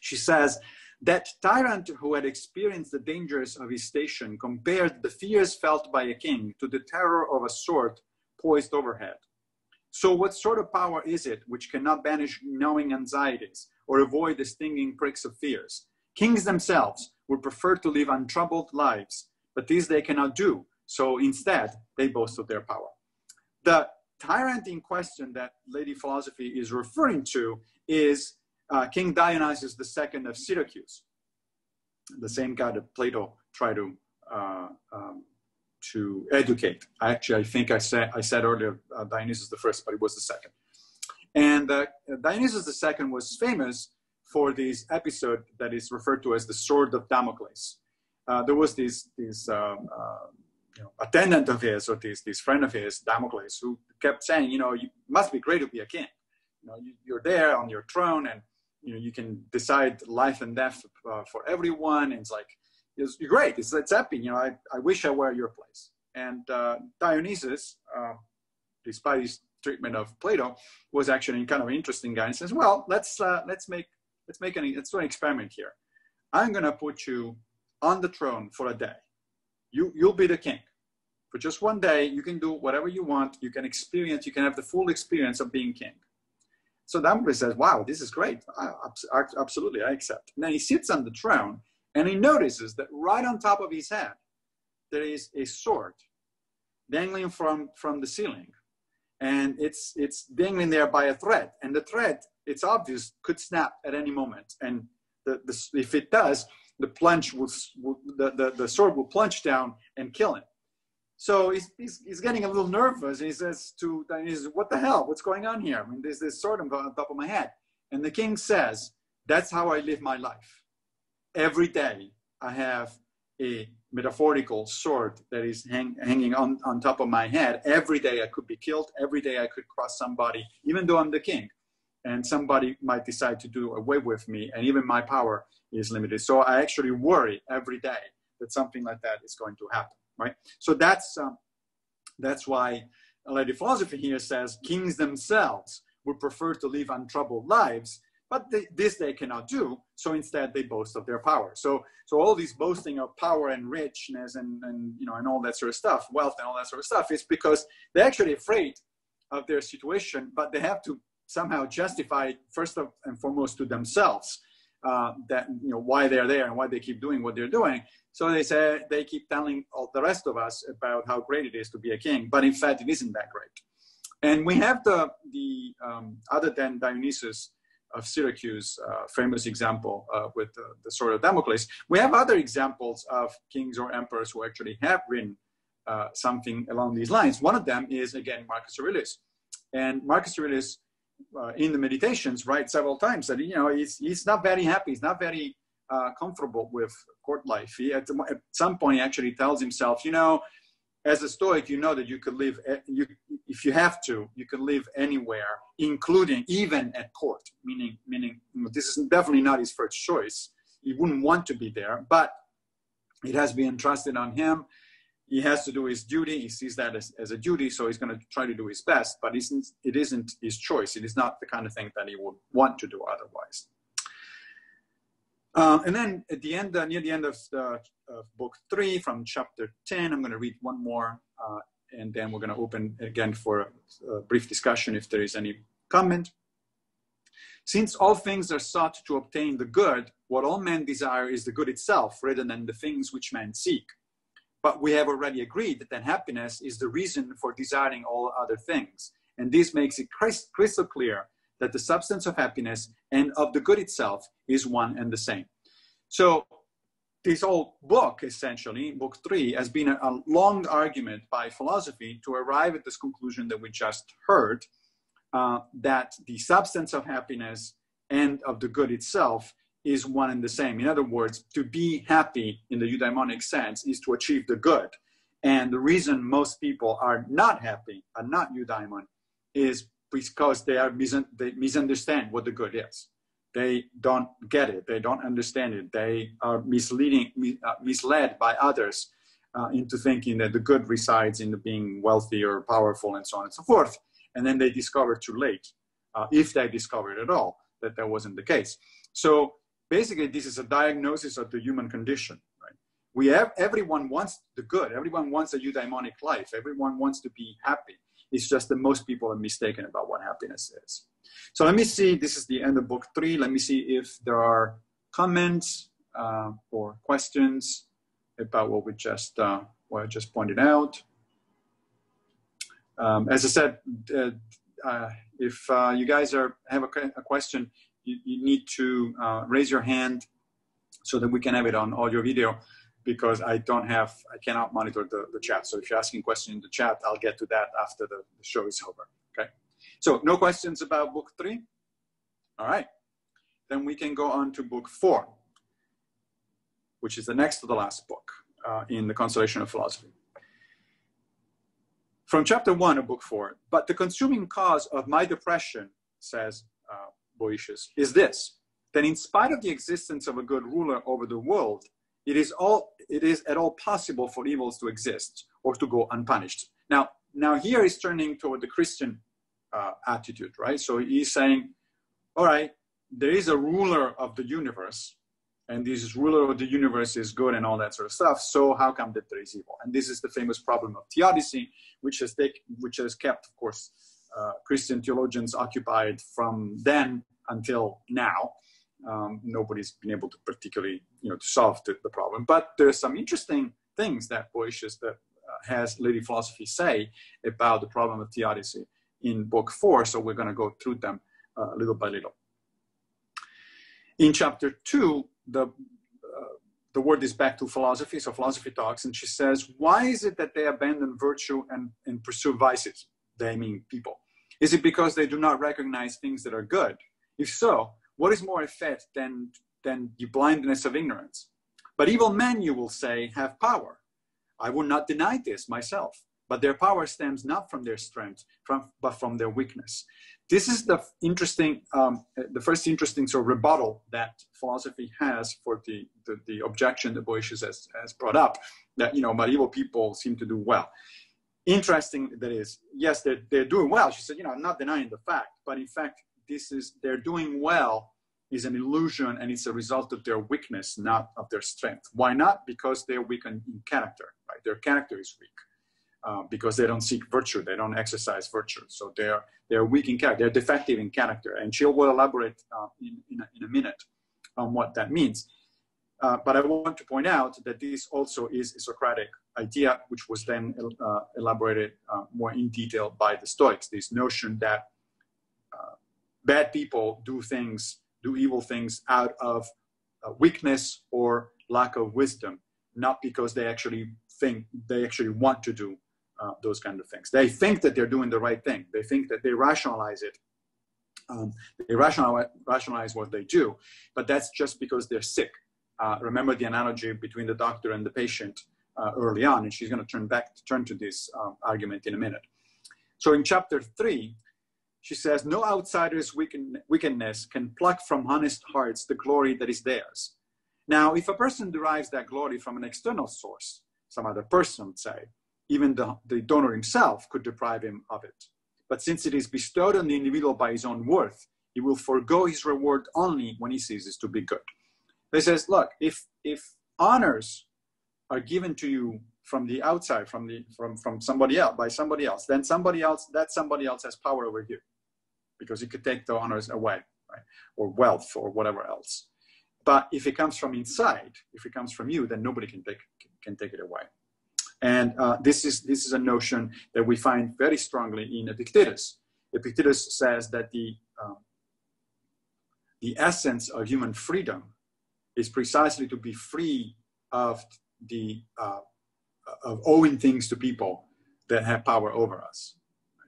She says that tyrant who had experienced the dangers of his station compared the fears felt by a king to the terror of a sword poised overhead. So, what sort of power is it which cannot banish knowing anxieties or avoid the stinging pricks of fears? Kings themselves would prefer to live untroubled lives, but this they cannot do. So, instead, they boast of their power. The tyrant in question that Lady Philosophy is referring to is uh, King Dionysius II of Syracuse, the same guy that Plato tried to uh, um, to educate. Actually, I think I said I said earlier uh, Dionysius the first, but it was the second. And uh, Dionysius the second was famous for this episode that is referred to as the Sword of Damocles. Uh, there was this this um, uh, you know, attendant of his or this this friend of his, Damocles, who kept saying, you know, you must be great to be a king. You know, you, you're there on your throne and you know you can decide life and death uh, for everyone. And it's like it's you're great. It's, it's epic. You know I, I wish i were your place. And uh, dionysus uh, despite his treatment of plato was actually kind of an interesting guy. And says well let's uh, let's make let's make an let's do an experiment here. I'm going to put you on the throne for a day you you'll be the king for just one day you can do whatever you want you can experience you can have the full experience of being king so Damocles says, wow, this is great. I, absolutely, I accept. And then he sits on the throne and he notices that right on top of his head, there is a sword dangling from, from the ceiling. And it's, it's dangling there by a thread. And the thread, it's obvious, could snap at any moment. And the, the, if it does, the plunge will, will the, the, the sword will plunge down and kill him. So he's, he's, he's, getting a little nervous. He says to Dionysus, what the hell? What's going on here? I mean, there's this sword on top of my head. And the king says, that's how I live my life. Every day I have a metaphorical sword that is hang, hanging on, on top of my head. Every day I could be killed. Every day I could cross somebody, even though I'm the king. And somebody might decide to do away with me, and even my power is limited. So I actually worry every day that something like that is going to happen right? So that's um, that's why a Lady Philosophy here says kings themselves would prefer to live untroubled lives, but they, this they cannot do. So instead, they boast of their power. So so all these boasting of power and richness and and you know and all that sort of stuff, wealth and all that sort of stuff, is because they're actually afraid of their situation, but they have to somehow justify first and foremost to themselves uh, that you know why they're there and why they keep doing what they're doing. So they say they keep telling all the rest of us about how great it is to be a king, but in fact it isn't that great. And we have the the um, other than Dionysus of Syracuse, uh, famous example uh, with the, the sword of Damocles. We have other examples of kings or emperors who actually have written uh, something along these lines. One of them is again Marcus Aurelius, and Marcus Aurelius uh, in the meditations right, several times that you know he's he's not very happy, he's not very uh, comfortable with court life. He at, at, some point actually tells himself, you know, as a Stoic, you know that you could live. You, if if you have to, you can live anywhere, including even at court. Meaning, meaning this is definitely not his first choice. He wouldn't want to be there, but it has been entrusted on him. He has to do his duty. He sees that as, as a duty, so he's going to try to do his best. But isn't, it isn't his choice. It is not the kind of thing that he would want to do otherwise. Um, and then at the end, uh, near the end of, the, book three, from chapter 10, I'm going to read one more, uh, and then we're going to open again for a brief discussion if there is any comment. Since all things are sought to obtain the good, what all men desire is the good itself rather than the things which men seek. But we have already agreed that happiness is the reason for desiring all other things. And this makes it crystal clear that the substance of happiness and of the good itself is one and the same. So this whole book, essentially, book three, has been a, a long argument by philosophy to arrive at this conclusion that we just heard, uh, that the substance of happiness and of the good itself is one and the same. In other words, to be happy in the eudaimonic sense is to achieve the good. And the reason most people are not happy, are not eudaimon, is because they are they misunderstand what the good is. They don't get it. They don't understand it. They are misleading, uh, misled by others uh, into thinking that the good resides in being wealthy or powerful and so on and so forth. And then they discover too late, uh, if they discovered at all, that that wasn't the case. So basically, this is a diagnosis of the human condition. Right? We have everyone wants the good. Everyone wants a eudaimonic life. Everyone wants to be happy. It's just that most people are mistaken about what happiness is. So let me see, this is the end of book three. Let me see if there are comments uh, or questions about what we just, uh, what I just pointed out. Um, as I said, uh, uh if uh, you guys are have a, a question, you, you, need to uh, raise your hand so that we can have it on audio video because I don't have, I cannot monitor the, the chat. So if you're asking questions in the chat, I'll get to that after the, the show is over, okay? So no questions about book three? All right, then we can go on to book four, which is the next to the last book uh, in the Consolation of Philosophy. From chapter one of book four, but the consuming cause of my depression, says uh, Boethius, is this, that in spite of the existence of a good ruler over the world, it is all it is at all possible for evils to exist or to go unpunished. Now, now here is turning toward the Christian uh, attitude, right? So he's saying, all right, there is a ruler of the universe, and this ruler of the universe is good and all that sort of stuff. So how come that there is evil? And this is the famous problem of theodicy, which has take, which has kept, of course, uh, Christian theologians occupied from then until now um, nobody's been able to particularly you know to solve the, the problem. But there's some interesting things that Boethius that uh, has lady philosophy say about the problem of theodicy in book four. So we're going to go through them uh, little by little. In chapter two, the uh, the word is back to philosophy. So philosophy talks, and she says, "Why is it that they abandon virtue and, and pursue vices?" They mean people. Is it because they do not recognize things that are good? If so, what is more effect than, than the blindness of ignorance? But evil men, you will say, have power. I will not deny this myself, but their power stems not from their strength, from, but from their weakness. This is the interesting, um, the first interesting sort of rebuttal that philosophy has for the, the, the objection that Boethius has, has brought up, that, you know, medieval people seem to do well. Interesting that is, yes, they're, they're doing well. She said, you know, I'm not denying the fact, but in fact, this is they're doing well is an illusion and it's a result of their weakness, not of their strength. Why not? Because they're weak in, character, right? Their character is weak uh, because they don't seek virtue, they don't exercise virtue. So they're, they're weak in character, they're defective in character. And she will elaborate uh, in, in a, in, a, minute on what that means. Uh, but I want to point out that this also is a Socratic idea, which was then uh, elaborated uh, more in detail by the Stoics, this notion that bad people do things, do evil things out of uh, weakness or lack of wisdom, not because they actually think they actually want to do uh, those kind of things. They think that they're doing the right thing. They think that they rationalize it. Um, they rationalize what they do, but that's just because they're sick. Uh, remember the analogy between the doctor and the patient uh, early on, and she's going to turn back turn to this um, argument in a minute. So in chapter three, she says, No outsider's wickedness can pluck from honest hearts the glory that is theirs. Now, if a person derives that glory from an external source, some other person, say, even the, the donor himself could deprive him of it. But since it is bestowed on the individual by his own worth, he will forego his reward only when he ceases to be good. He says, look, if if honors are given to you from the outside, from the from from somebody else, by somebody else, then somebody else, that somebody else has power over you, because he could take the honors away, right? Or wealth or whatever else. But if it comes from inside, if it comes from you, then nobody can take can take it away. And uh, this, is, this is a notion that we find very strongly in Epictetus. Epictetus says that the, um, the essence of human freedom is precisely to be free of the uh, of owing things to people that have power over us.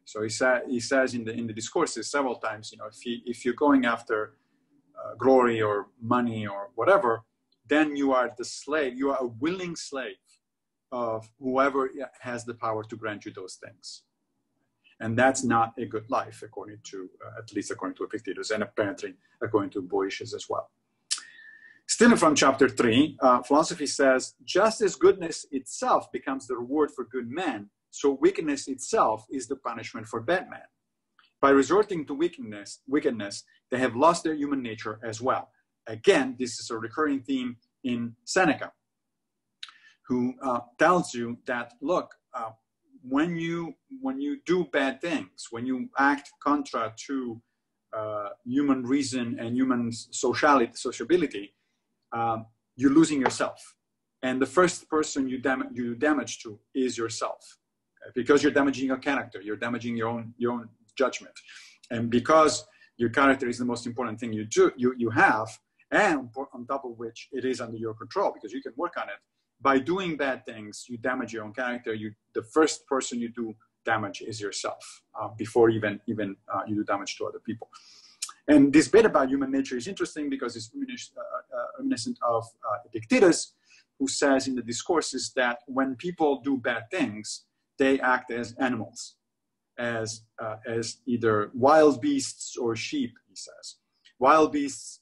So he, sa- he says in the in the discourses several times, you know, if, he, if you're going after uh, glory or money or whatever, then you are the slave. You are a willing slave of whoever has the power to grant you those things. And that's not a good life, according to, uh, at least according to Epictetus, and apparently according to Boethius as well. Still from chapter three, uh, philosophy says, just as goodness itself becomes the reward for good men, so wickedness itself is the punishment for bad men. By resorting to wickedness, wickedness, they have lost their human nature as well. Again, this is a recurring theme in Seneca who uh, tells you that look uh, when you when you do bad things when you act contra to uh, human reason and human sociality sociability um, you're losing yourself and the first person you, dam- you damage to is yourself because you're damaging your character you're damaging your own your own judgment and because your character is the most important thing you do you, you have and on top of which it is under your control because you can work on it by doing bad things, you damage your own character. You, the first person you do damage is yourself uh, before even even uh, you do damage to other people. And this bit about human nature is interesting because it's uh, uh, reminiscent of uh, Epictetus, who says in the discourses that when people do bad things, they act as animals, as uh, as either wild beasts or sheep. He says, wild beasts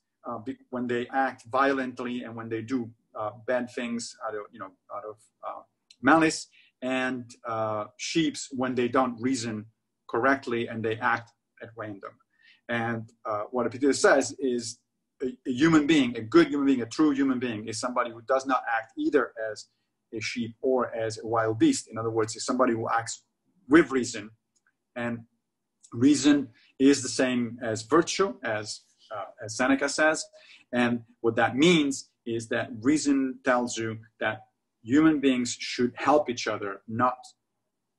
when they act violently and when they do uh, bad things out of you know out of uh, malice, and uh, sheeps when they don't reason correctly and they act at random. And uh, what Epictetus says is a, a, human being, a good human being, a true human being, is somebody who does not act either as a sheep or as a wild beast. In other words, is somebody who acts with reason, and reason is the same as virtue, as uh, as Seneca says. And what that means is that reason tells you that human beings should help each other, not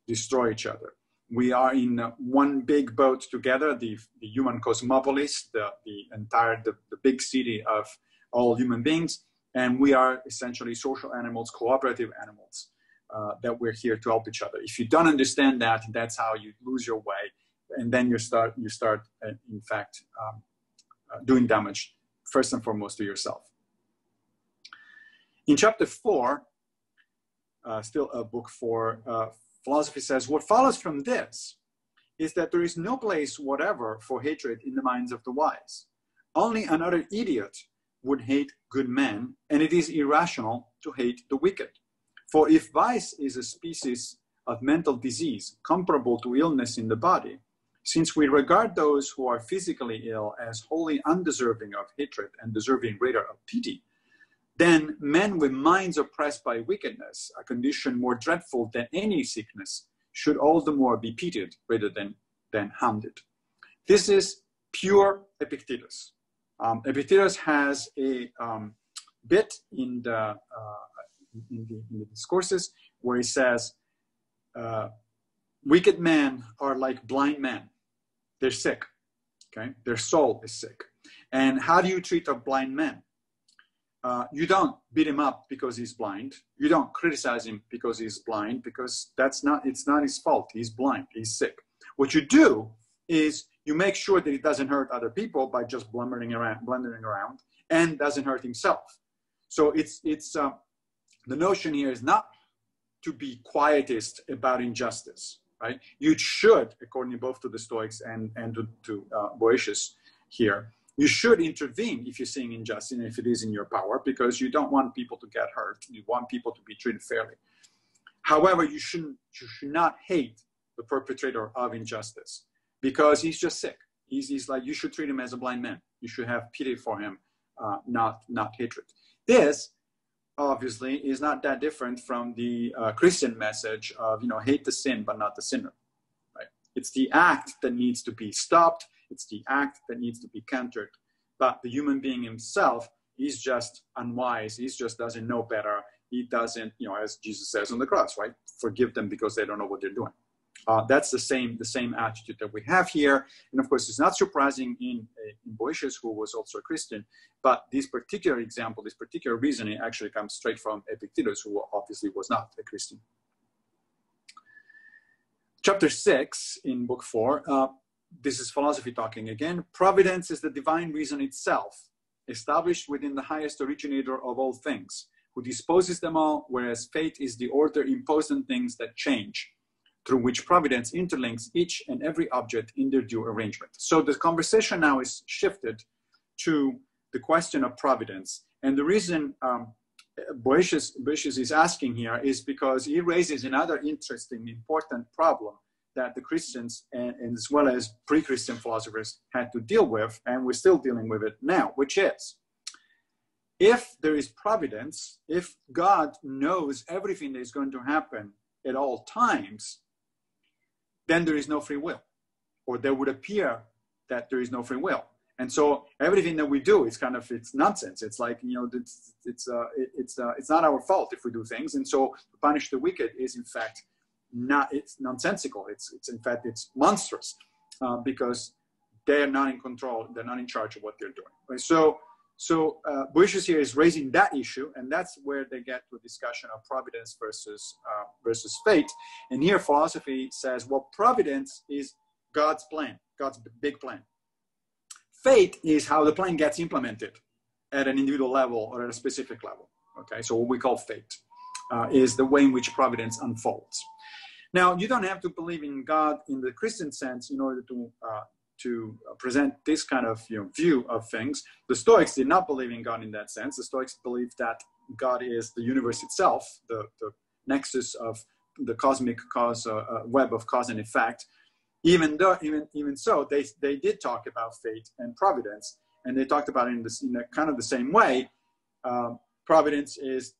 destroy each other. We are in one big boat together, the, the human cosmopolis, the, the entire, the, the big city of all human beings. And we are essentially social animals, cooperative animals, uh, that we're here to help each other. If you don't understand that, that's how you lose your way. And then you start, you start uh, in fact, um, uh, doing damage, first and foremost to yourself. In chapter four, uh, still a book for uh, philosophy says, what follows from this is that there is no place whatever for hatred in the minds of the wise. Only another idiot would hate good men, and it is irrational to hate the wicked. For if vice is a species of mental disease comparable to illness in the body, since we regard those who are physically ill as wholly undeserving of hatred and deserving greater of pity, then men with minds oppressed by wickedness, a condition more dreadful than any sickness, should all the more be pitied rather than, than hounded. This is pure Epictetus. Um, Epictetus has a um, bit in the, uh, in the, in, the, discourses where he says, uh, wicked men are like blind men. They're sick, okay? Their soul is sick. And how do you treat a blind man? Uh, you don't beat him up because he's blind. You don't criticize him because he's blind, because that's not, it's not his fault. He's blind, he's sick. What you do is you make sure that he doesn't hurt other people by just blundering around, blundering around and doesn't hurt himself. So it's, it's, uh, the notion here is not to be quietist about injustice. right? You should, according both to the Stoics and, and to, to uh, here, you should intervene if you're seeing injustice and if it is in your power because you don't want people to get hurt. You want people to be treated fairly. However, you shouldn't you should not hate the perpetrator of injustice because he's just sick. He's, he's like you should treat him as a blind man. You should have pity for him, uh, not not hatred. This obviously is not that different from the uh, Christian message of you know hate the sin but not the sinner. Right? It's the act that needs to be stopped it's the act that needs to be countered. But the human being himself, he's just unwise. He just doesn't know better. He doesn't, you know, as Jesus says on the cross, right? Forgive them because they don't know what they're doing. Uh, that's the same the same attitude that we have here, and of course, it's not surprising in in Boethius, who was also a Christian. But this particular example, this particular reasoning, actually comes straight from Epictetus, who obviously was not a Christian. Chapter six in book four. Uh, this is philosophy talking again. Providence is the divine reason itself, established within the highest originator of all things, who disposes them all, whereas fate is the order imposed on things that change, through which providence interlinks each and every object in their due arrangement. So the conversation now is shifted to the question of providence. And the reason um, Boethius, Boethius is asking here is because he raises another interesting, important problem that the Christians and, and as well as pre-Christian philosophers had to deal with, and we're still dealing with it now, which is if there is providence, if God knows everything that is going to happen at all times, then there is no free will, or there would appear that there is no free will. And so everything that we do is kind of it's nonsense. It's like you know it's it's uh, it's uh, it's not our fault if we do things. And so to punish the wicked is in fact not it's nonsensical. It's it's in fact it's monstrous uh, because they're not in control. They're not in charge of what they're doing. Right? So so uh, Boethius here is raising that issue, and that's where they get to a discussion of providence versus uh, versus fate. And here philosophy says, well, providence is God's plan, God's big plan. Fate is how the plan gets implemented at an individual level or at a specific level. Okay, so what we call fate uh, is the way in which providence unfolds. Now, you don't have to believe in God in the Christian sense in order to uh, to present this kind of you know, view of things. The Stoics did not believe in God in that sense. The Stoics believed that God is the universe itself, the, the nexus of the cosmic cause, uh, uh, web of cause and effect. Even though, even even so, they they did talk about fate and providence, and they talked about it in this in a kind of the same way. Um, providence is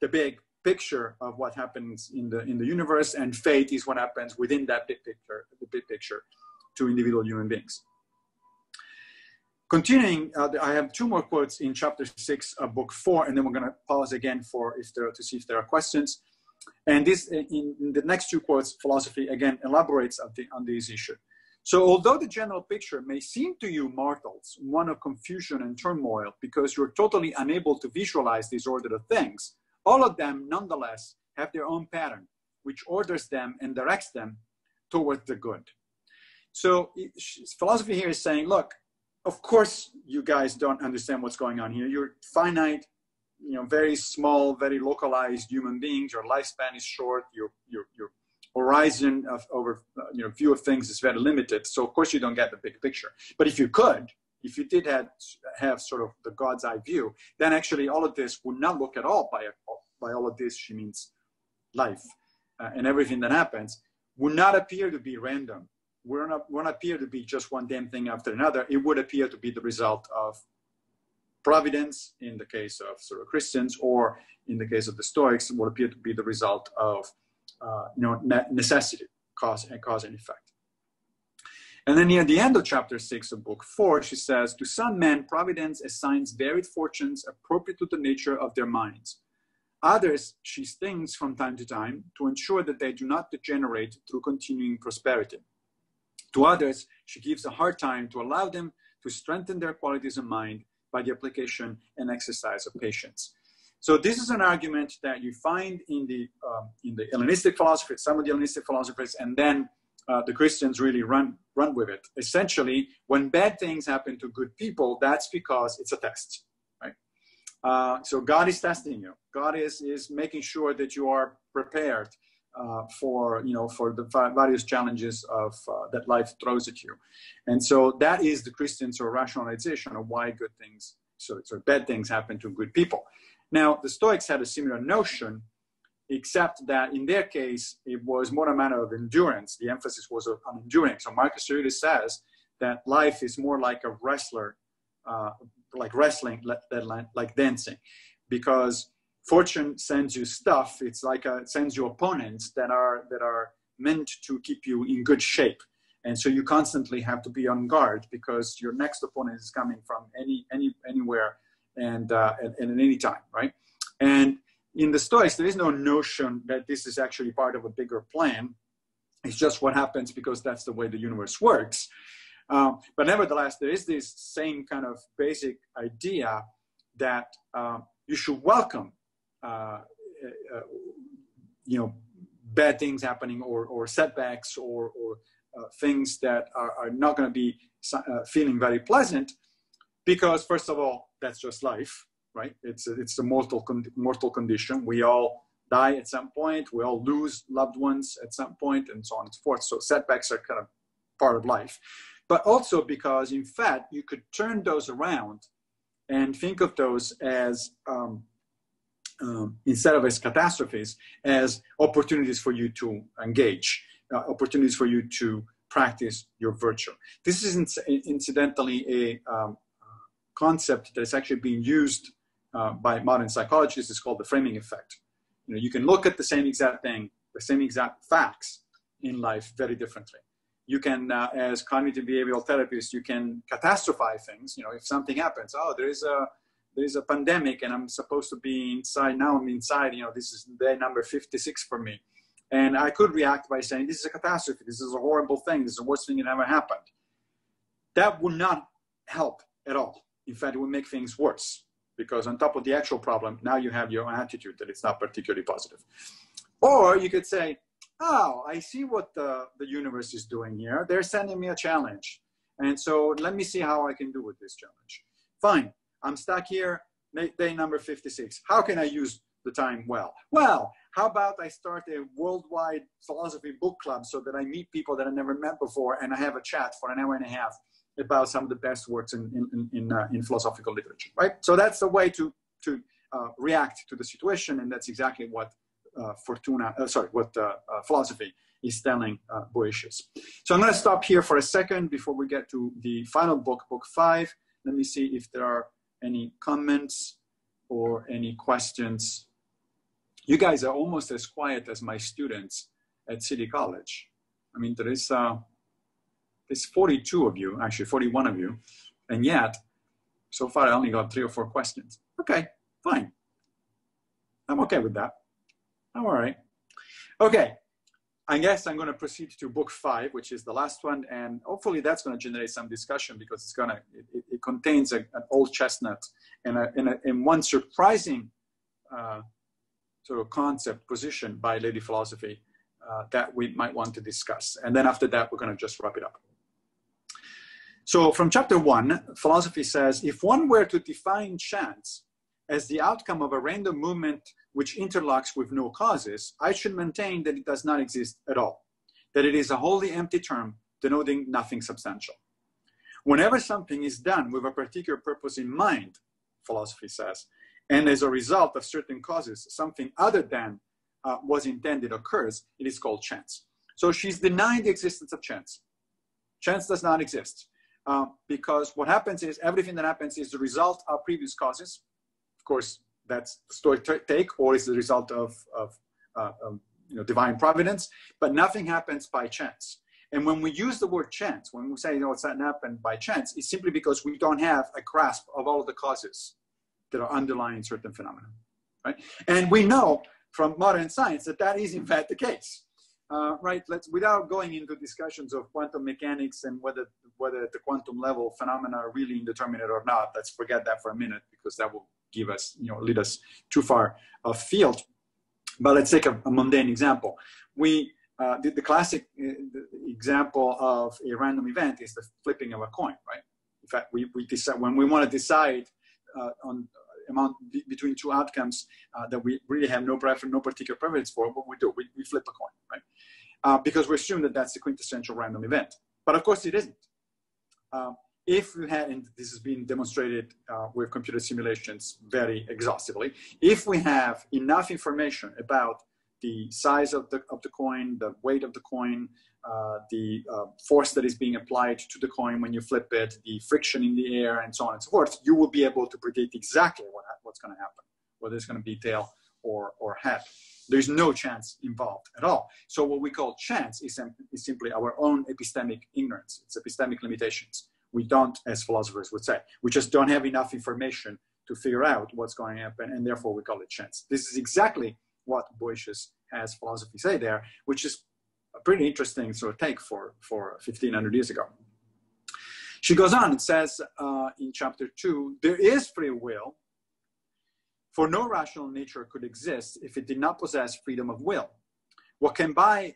the big picture of what happens in the in the universe, and fate is what happens within that big picture, the big picture, to individual human beings. Continuing, uh, I have two more quotes in chapter six of book four, and then we're going to pause again for if there to see if there are questions. And this, in, in the next two quotes, philosophy again elaborates on, the, on this issue. So, although the general picture may seem to you mortals one of confusion and turmoil because you're totally unable to visualize these of things, all of them, nonetheless, have their own pattern, which orders them and directs them towards the good. So philosophy here is saying, look, of course you guys don't understand what's going on here. You're finite, you know, very small, very localized human beings. Your lifespan is short. Your your your horizon of over uh, you know view of things is very limited. So of course you don't get the big picture. But if you could, if you did have, have sort of the God's eye view, then actually all of this would not look at all by, by all of this, she means life uh, and everything that happens, would not appear to be random. Would not, not appear to be just one damn thing after another. It would appear to be the result of providence in the case of sort of Christians, or in the case of the Stoics, would appear to be the result of uh, you know necessity, cause and cause and effect. And then near the end of chapter six of book four, she says, To some men, providence assigns varied fortunes appropriate to the nature of their minds. Others she stings from time to time to ensure that they do not degenerate through continuing prosperity. To others, she gives a hard time to allow them to strengthen their qualities of mind by the application and exercise of patience. So this is an argument that you find in the um, in the Hellenistic philosophers, some of the Hellenistic philosophers, and then uh, the Christians really run run with it. Essentially, when bad things happen to good people, that's because it's a test, right? Uh, so God is testing you. God is is making sure that you are prepared uh, for you know for the various challenges of uh, that life throws at you, and so that is the Christian sort of rationalization of why good things, so, so bad things happen to good people. Now the Stoics had a similar notion, except that in their case it was more a matter of endurance. The emphasis was on enduring. So Marcus Aurelius says that life is more like a wrestler, uh, like wrestling, like, like dancing, because fortune sends you stuff it's like a, it sends you opponents that are that are meant to keep you in good shape and so you constantly have to be on guard because your next opponent is coming from any any anywhere and uh, and, and at any time right and in the stoics there is no notion that this is actually part of a bigger plan. It's just what happens because that's the way the universe works. Um, but nevertheless there is this same kind of basic idea that uh, you should welcome uh, uh, you know bad things happening or, or setbacks or, or uh, things that are, are not going to be feeling very pleasant because first of all that's just life right? It's a, it's a mortal con- mortal condition. We all die at some point. We all lose loved ones at some point and so on and so forth. So setbacks are kind of part of life. But also because in fact you could turn those around and think of those as um, um, instead of as catastrophes, as opportunities for you to engage, uh, opportunities for you to practice your virtue. This is incidentally a um, concept that's actually being used uh, by modern psychologists. It's called the framing effect. You know, you can look at the same exact thing, the same exact facts in life very differently. You can, uh, as cognitive behavioral therapists, you can catastrophize things. You know, if something happens, oh, there is a there's a pandemic and I'm supposed to be inside. Now I'm inside, you know, this is day number 56 for me. And I could react by saying, this is a catastrophe. This is a horrible thing. This is the worst thing that ever happened. That would not help at all. In fact, it would make things worse because on top of the actual problem, now you have your attitude that it's not particularly positive. Or you could say, oh, I see what the, the universe is doing here. They're sending me a challenge. And so let me see how I can do with this challenge. Fine. I'm stuck here, day number 56. How can I use the time well? Well, how about I start a worldwide philosophy book club so that I meet people that I never met before and I have a chat for an hour and a half about some of the best works in, in, in, uh, in philosophical literature, right? So that's the way to, to uh, react to the situation, and that's exactly what uh, Fortuna, uh, sorry, what uh, uh, philosophy is telling Boethius. So I'm going to stop here for a second before we get to the final book, book five. Let me see if there are any comments or any questions? You guys are almost as quiet as my students at City College. I mean, there is there's 42 of you, actually 41 of you, and yet so far I only got three or four questions. Okay, fine. I'm okay with that. I'm all right. Okay, I guess I'm going to proceed to book five, which is the last one, and hopefully that's going to generate some discussion because it's going to it, it contains a, an old chestnut and, a, and, a, and one surprising uh, sort of concept position by Lady Philosophy uh, that we might want to discuss, and then after that we're going to just wrap it up. So from chapter one, philosophy says if one were to define chance as the outcome of a random movement which interlocks with no causes, I should maintain that it does not exist at all, that it is a wholly empty term denoting nothing substantial. Whenever something is done with a particular purpose in mind, philosophy says, and as a result of certain causes, something other than uh, was intended occurs, it is called chance. So she's denying the existence of chance. Chance does not exist uh, because what happens is everything that happens is the result of previous causes. Of course, that's the Stoic take, or is the result of, of uh, um, you know, divine providence, but nothing happens by chance. And when we use the word chance, when we say, you know, it's not happened by chance, it's simply because we don't have a grasp of all of the causes that are underlying certain phenomena, right? And we know from modern science that that is in fact the case, uh, right? Let's, without going into discussions of quantum mechanics and whether, whether at the quantum level phenomena are really indeterminate or not, let's forget that for a minute because that will give us, you know, lead us too far afield. But let's take a, a mundane example. We, uh, the, the, classic uh, example of a random event is the flipping of a coin, right? In fact, we, we decide when we want to decide uh, on amount between two outcomes uh, that we really have no preference, no particular preference for, what we do, we, we flip a coin, right? Uh, because we assume that that's the quintessential random event. But of course, it isn't. Uh, if we had, and this has been demonstrated uh, with computer simulations very exhaustively, if we have enough information about the size of the, of the coin, the weight of the coin, uh, the uh, force that is being applied to the coin when you flip it, the friction in the air, and so on and so forth, you will be able to predict exactly what, what's going to happen, whether it's going to be tail or, or head. There's no chance involved at all. So what we call chance is, is simply our own epistemic ignorance. It's epistemic limitations. We don't, as philosophers would say, we just don't have enough information to figure out what's going to happen, and therefore we call it chance. This is exactly what Boethius has philosophy say there, which is a pretty interesting sort of take for, for 1500 years ago. She goes on, and says uh, in chapter two, there is free will, for no rational nature could exist if it did not possess freedom of will. What can by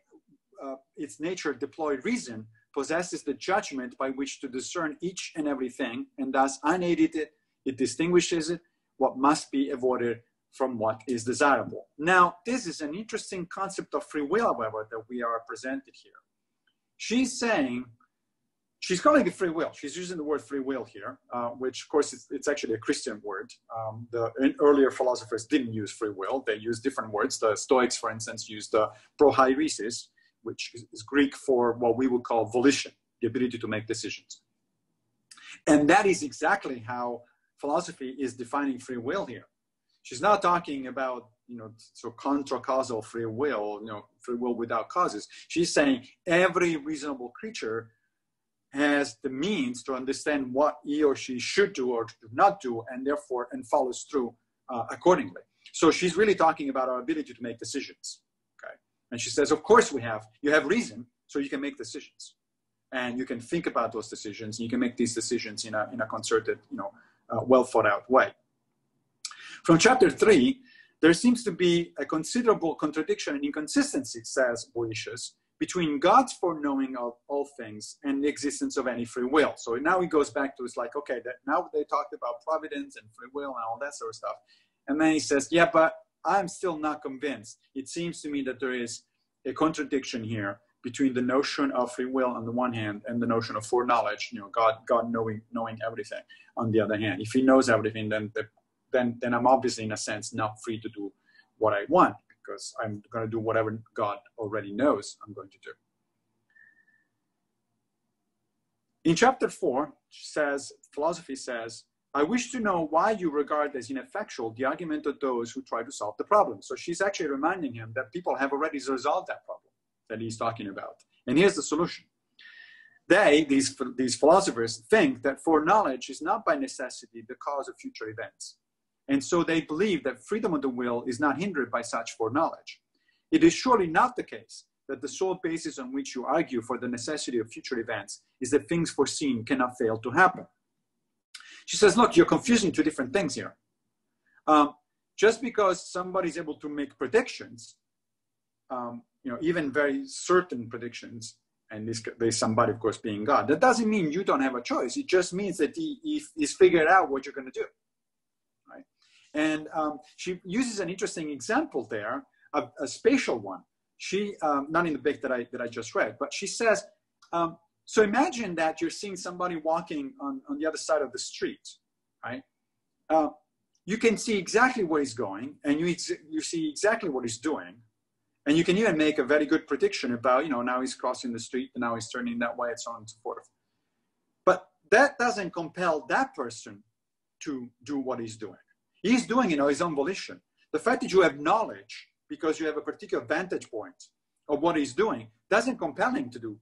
uh, its nature deploy reason possesses the judgment by which to discern each and everything, and thus unaided it, it distinguishes it, what must be avoided from what is desirable. Now, this is an interesting concept of free will, however, that we are presented here. She's saying, she's calling it free will. She's using the word free will here, uh, which, of course, it's, it's, actually a Christian word. Um, the earlier philosophers didn't use free will. They used different words. The Stoics, for instance, used the prohairesis, which is Greek for what we would call volition, the ability to make decisions. And that is exactly how philosophy is defining free will here she's not talking about you know so contra causal free will you know free will without causes. She's saying every reasonable creature has the means to understand what he or she should do or do not do and therefore and follows through uh, accordingly. So she's really talking about our ability to make decisions okay? And she says of course we have. You have reason so you can make decisions. And you can think about those decisions and you can make these decisions in a, in a concerted you know uh, well thought out way from chapter three, there seems to be a considerable contradiction and inconsistency, says Boethius, between God's foreknowing of all things and the existence of any free will. So now he goes back to it's like, okay, that now they talked about providence and free will and all that sort of stuff. And then he says, yeah, but I'm still not convinced. It seems to me that there is a contradiction here between the notion of free will on the one hand and the notion of foreknowledge, you know, God, God knowing, knowing everything on the other hand. If he knows everything, then the then then I'm obviously in a sense not free to do what I want because I'm going to do whatever God already knows I'm going to do. In chapter four, says philosophy says, I wish to know why you regard as ineffectual the argument of those who try to solve the problem. So she's actually reminding him that people have already resolved that problem that he's talking about. And here's the solution. They, these, these philosophers, think that foreknowledge is not by necessity the cause of future events. And so they believe that freedom of the will is not hindered by such foreknowledge. It is surely not the case that the sole basis on which you argue for the necessity of future events is that things foreseen cannot fail to happen. She says, look, you're confusing two different things here. Um, just because somebody is able to make predictions, um, you know, even very certain predictions, and this, there's somebody, of course, being God, that doesn't mean you don't have a choice. It just means that he, he, he's figured out what you're going to do. And um, she uses an interesting example there, a, a spatial one. She, um, not in the book that I, that I just read, but she says, um, so imagine that you're seeing somebody walking on, on the other side of the street, right? Uh, you can see exactly where he's going and you, you see exactly what he's doing. And you can even make a very good prediction about, you know, now he's crossing the street and now he's turning that way and so on and so forth. But that doesn't compel that person to do what he's doing. He's doing it on his own volition. The fact that you have knowledge because you have a particular vantage point of what he's doing doesn't compel him to do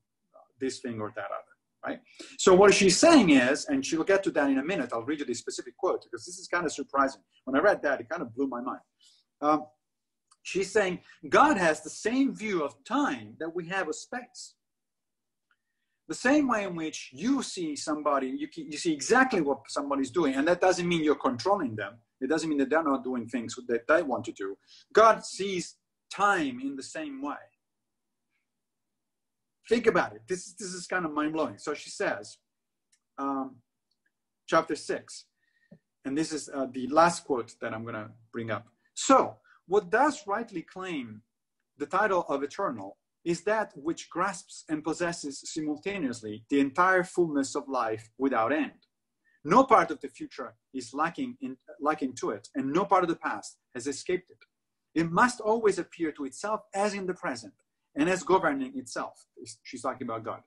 this thing or that other, right? So what she's saying is, and she'll get to that in a minute, I'll read you this specific quote because this is kind of surprising. When I read that, it kind of blew my mind. Um, she's saying God has the same view of time that we have of space. The same way in which you see somebody, you, you see exactly what somebody's doing, and that doesn't mean you're controlling them. It doesn't mean that they're not doing things that they want to do. God sees time in the same way. Think about it. This, this is kind of mind blowing. So she says, um, chapter 6 and this is uh, the last quote that I'm going to bring up. So, what does rightly claim the title of eternal is that which grasps and possesses simultaneously the entire fullness of life without end. No part of the future is lacking, in, lacking to it, and no part of the past has escaped it. It must always appear to itself as in the present and as governing itself. She's talking about God.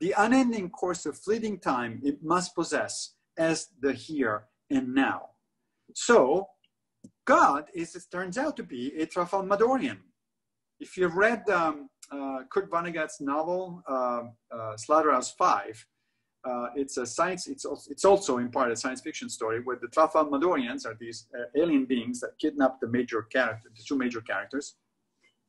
The unending course of fleeting time it must possess as the here and now. So, God is, it turns out to be a Tralfamadorian. If you've read um, uh, Kurt Vonnegut's novel, uh, uh, Slaughterhouse Five, uh, it's a science, it's also, it's also in part a science fiction story where the Tralfamadorians are these uh, alien beings that kidnap the major character, the two major characters,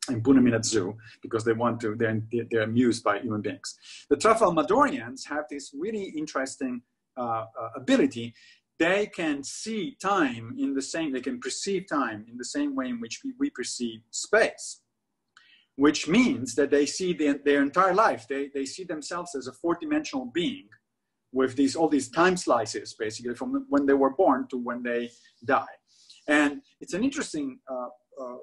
and put them in a zoo because they want to, they're, they're amused by human beings. The Tralfamadorians have this really interesting uh, uh, ability. They can see time in the same, they can perceive time in the same way in which we, we perceive space which means that they see the, their entire life. They, they see themselves as a four-dimensional being with these all these time slices basically from when they were born to when they die. And it's an interesting uh, uh,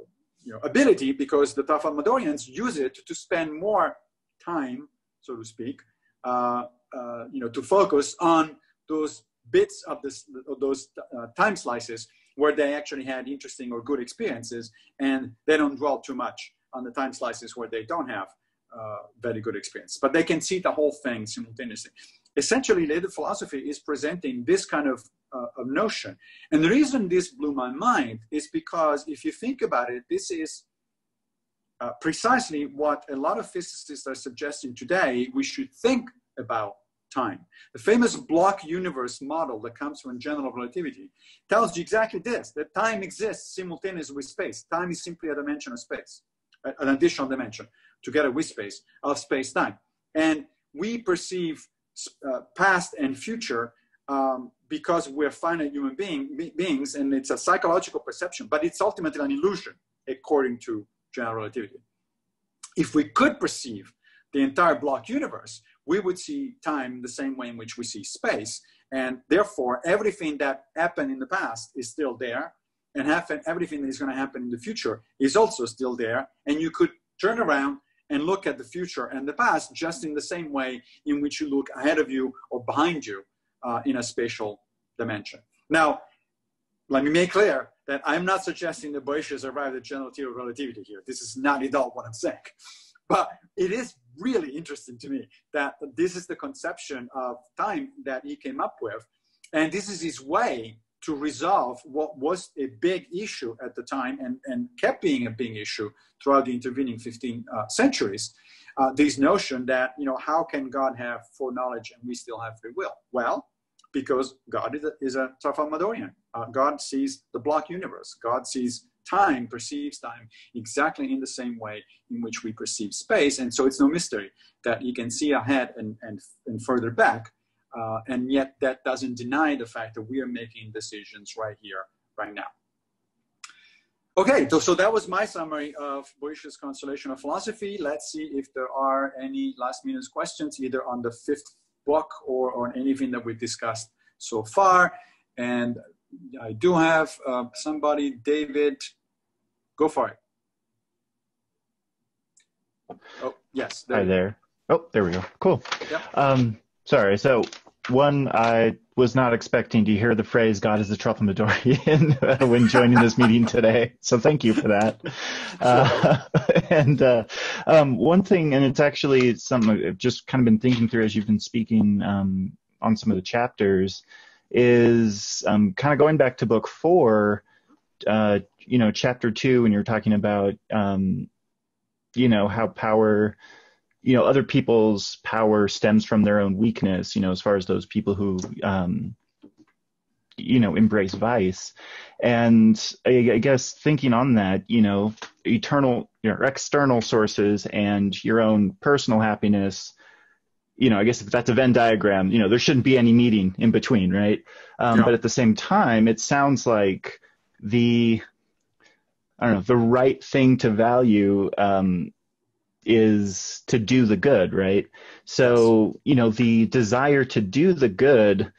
you know, ability because the Tralfamadorians use it to spend more time so to speak uh, uh you know to focus on those bits of this of those uh, time slices where they actually had interesting or good experiences and they don't dwell too much on the time slices where they don't have uh, very good experience. But they can see the whole thing simultaneously essentially Lady Philosophy is presenting this kind of, uh, of notion. And the reason this blew my mind is because if you think about it, this is uh, precisely what a lot of physicists are suggesting today we should think about time. The famous block universe model that comes from general relativity tells you exactly this, that time exists simultaneously with space. Time is simply a dimension of space, an additional dimension together with space of space-time. And we perceive uh, past and future um, because we're finite human being, be, beings and it's a psychological perception, but it's ultimately an illusion according to general relativity. If we could perceive the entire block universe, we would see time the same way in which we see space. And therefore, everything that happened in the past is still there, and everything that is going to happen in the future is also still there. And you could turn around and look at the future and the past just in the same way in which you look ahead of you or behind you uh, in a spatial dimension. Now, let me make clear that I'm not suggesting that Boethius arrived at general theory of relativity here. This is not at all what I'm saying. But it is really interesting to me that this is the conception of time that he came up with. And this is his way to resolve what was a big issue at the time and, and kept being a big issue throughout the intervening 15 uh, centuries. Uh, this notion that, you know, how can God have foreknowledge and we still have free will? Well, because God is a, is a. Uh, God sees the block universe. God sees time, perceives time exactly in the same way in which we perceive space. And so it's no mystery that he can see ahead and, and, and further back uh, and yet that doesn't deny the fact that we are making decisions right here, right now. Okay, so, so that was my summary of Boethius' Consolation of Philosophy. Let's see if there are any last minute questions either on the fifth book or on anything that we discussed so far. And I do have uh, somebody, David, go for it. Oh, yes. There Hi there. Oh, there we go. Cool. Yep. Um, Sorry. So one, I was not expecting to hear the phrase "God is a Tralfamadorian" [laughs] when joining this meeting today. So thank you for that. [laughs] Uh, [laughs] and uh, um, one thing, and it's actually something I've just kind of been thinking through as you've been speaking um, on some of the chapters, is um, kind of going back to book four. Uh, you know, chapter two, when you're talking about, um, you know, how power you know other people's power stems from their own weakness you know as far as those people who um you know embrace vice and I, I, guess thinking on that you know eternal you know, external sources and your own personal happiness you know i guess if that's a venn diagram you know there shouldn't be any meeting in between right um, yeah. but at the same time it sounds like the i don't know the right thing to value um, is to do the good, right? So, you know, the desire to do the good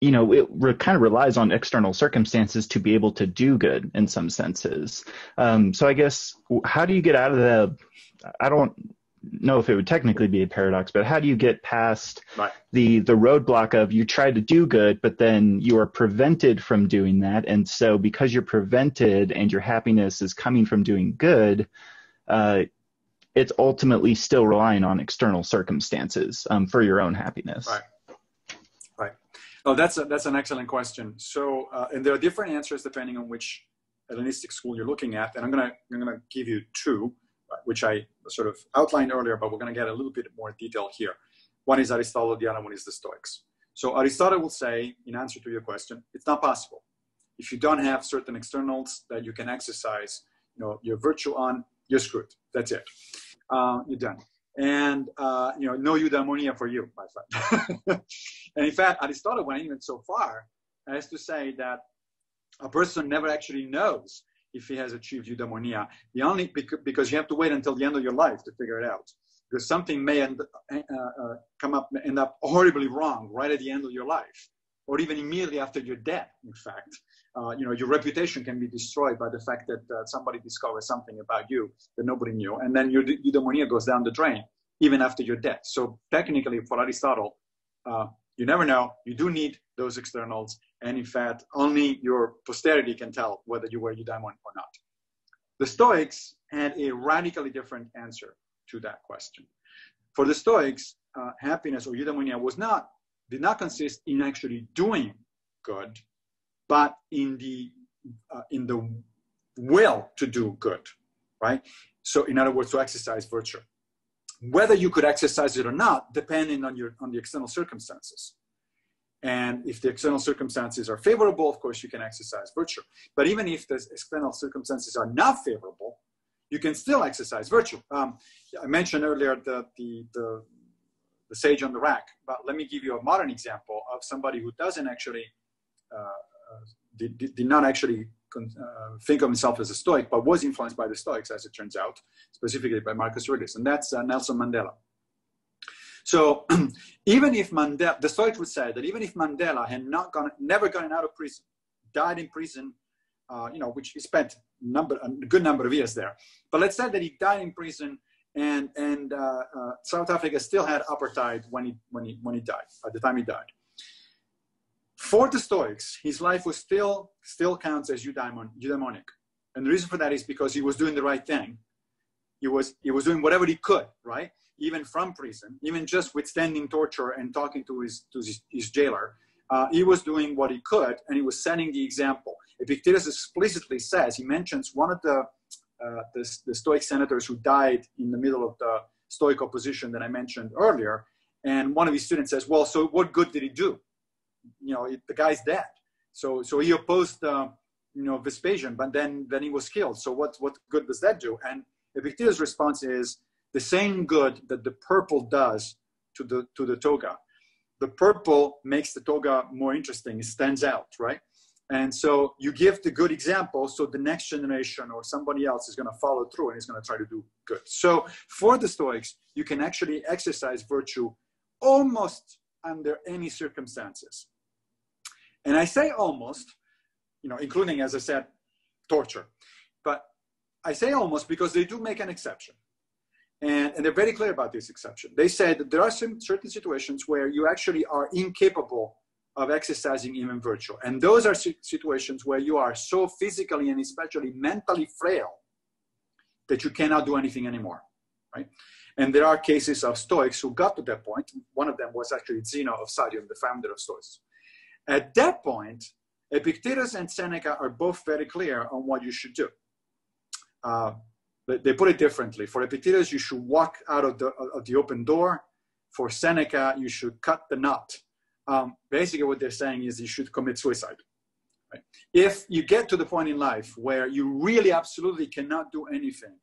you know, it re- kind of relies on external circumstances to be able to do good in some senses. Um, so I guess, how do you get out of the, I don't know if it would technically be a paradox, but how do you get past right. the, the roadblock of you try to do good, but then you are prevented from doing that. And so because you're prevented and your happiness is coming from doing good, uh, it's ultimately still relying on external circumstances um, for your own happiness. Right. Right. Oh, that's a, that's an excellent question. So, uh, and there are different answers depending on which Hellenistic school you're looking at. And I'm gonna I'm gonna give you two, uh, which I sort of outlined earlier, but we're gonna get a little bit more detail here. One is Aristotle, the other one is the Stoics. So Aristotle will say, in answer to your question, it's not possible. If you don't have certain externals that you can exercise, you know, your virtue on, you're screwed. That's it. Uh, you're done and uh, you know, no eudaimonia for you, my friend. [laughs] and in fact, Aristotle went even so far as to say that a person never actually knows if he has achieved eudaimonia. The only because you have to wait until the end of your life to figure it out. Because something may end, uh, uh, come up, end up horribly wrong right at the end of your life, or even immediately after you're dead. In fact, uh, you know, your reputation can be destroyed by the fact that uh, somebody discovers something about you that nobody knew, and then your eudaimonia goes down the drain even after your death. So technically, for Aristotle, uh, you never know. You do need those externals, and in fact, only your posterity can tell whether you were eudaimon or not. The Stoics had a radically different answer to that question. For the Stoics, uh, happiness or eudaimonia was not did not consist in actually doing good, but in the uh, in the will to do good, right? So, in other words, to exercise virtue. Whether you could exercise it or not, depending on your on the external circumstances. And if the external circumstances are favorable, of course, you can exercise virtue. But even if the external circumstances are not favorable, you can still exercise virtue. Um, I mentioned earlier the, the, the, the, sage on the rack, but let me give you a modern example of somebody who doesn't actually uh, did, did not actually uh, think of himself as a Stoic, but was influenced by the Stoics, as it turns out, specifically by Marcus Aurelius, and that's uh, Nelson Mandela. So [clears throat] even if Mandela, the Stoics would say that even if Mandela had not gone, never gotten out of prison, died in prison, uh, you know, which he spent number, a good number of years there. But let's say that he died in prison and, and uh, uh, South Africa still had apartheid when he, when, he, when he died, at the time he died. For the Stoics, his life was still still counts as eudaimon, eudaimonic. And the reason for that is because he was doing the right thing. He was he was doing whatever he could, right? Even from prison, even just withstanding torture and talking to his to his, his jailer, uh, he was doing what he could, and he was setting the example. Epictetus explicitly says he mentions one of the uh, the, the Stoic senators who died in the middle of the Stoic opposition that I mentioned earlier, and one of his students says, "Well, so what good did he do?" You know, it, the guy's dead. So, so he opposed, uh, you know, Vespasian, but then, then he was killed. So what, what good does that do? And Epictetus' response is the same good that the purple does to the, to the toga. The purple makes the toga more interesting. It stands out, right? And so you give the good example, so the next generation or somebody else is going to follow through and is going to try to do good. So for the Stoics, you can actually exercise virtue almost under any circumstances. And I say almost, you know, including, as I said, torture. But I say almost because they do make an exception. And, and they're very clear about this exception. They said that there are some certain situations where you actually are incapable of exercising even virtue. And those are situations where you are so physically and especially mentally frail that you cannot do anything anymore, right? And there are cases of Stoics who got to that point. One of them was actually Zeno of Citium, the founder of Stoicism. At that point, Epictetus and Seneca are both very clear on what you should do. Uh, they put it differently. For Epictetus, you should walk out of the, of the open door. For Seneca, you should cut the knot. Um, basically, what they're saying is you should commit suicide. Right? If you get to the point in life where you really absolutely cannot do anything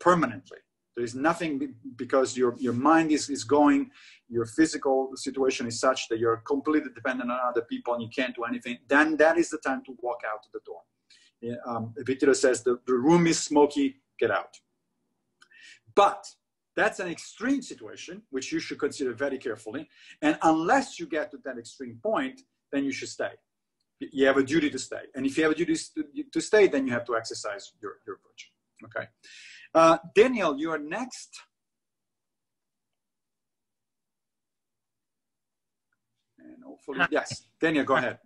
permanently, there is nothing because your, your mind is, is going, your physical situation is such that you're completely dependent on other people and you can't do anything, then that is the time to walk out the door. Um, Epictetus says the, the room is smoky, get out. But that's an extreme situation, which you should consider very carefully. And unless you get to that extreme point, then you should stay. You have a duty to stay. And if you have a duty to, stay, then you have to exercise your, your virtue. Okay. Uh, Daniel, you are next. And hopefully, yes. Daniel, go ahead.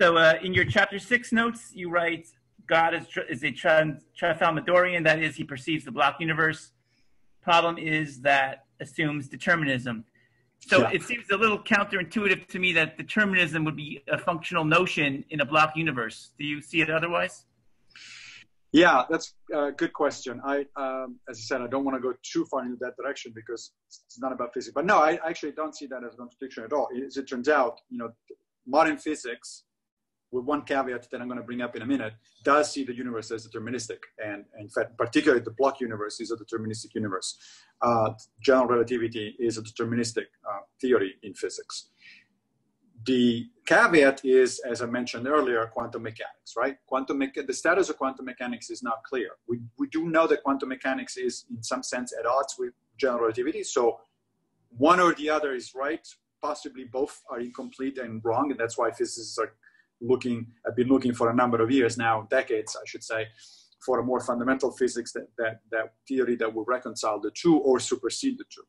So uh, in your chapter six notes, you write, God is, is a Tralfamadorian, that is, he perceives the block universe. Problem is that assumes determinism. So yeah. it seems a little counterintuitive to me that determinism would be a functional notion in a block universe. Do you see it otherwise? Yeah, that's a good question. I, um, as I said, I don't want to go too far in that direction because it's not about physics. But no, I actually don't see that as a contradiction at all. As it turns out, you know, modern physics with one caveat that I'm going to bring up in a minute, does see the universe as deterministic. And, and in fact, particularly the block universe is a deterministic universe. Uh, general relativity is a deterministic uh, theory in physics. The caveat is, as I mentioned earlier, quantum mechanics, right? Quantum the status of quantum mechanics is not clear. We, we do know that quantum mechanics is, in some sense, at odds with general relativity. So one or the other is right. Possibly both are incomplete and wrong, and that's why physicists are looking, I've been looking for a number of years now, decades, I should say, for a more fundamental physics that, that, that theory that will reconcile the two or supersede the two.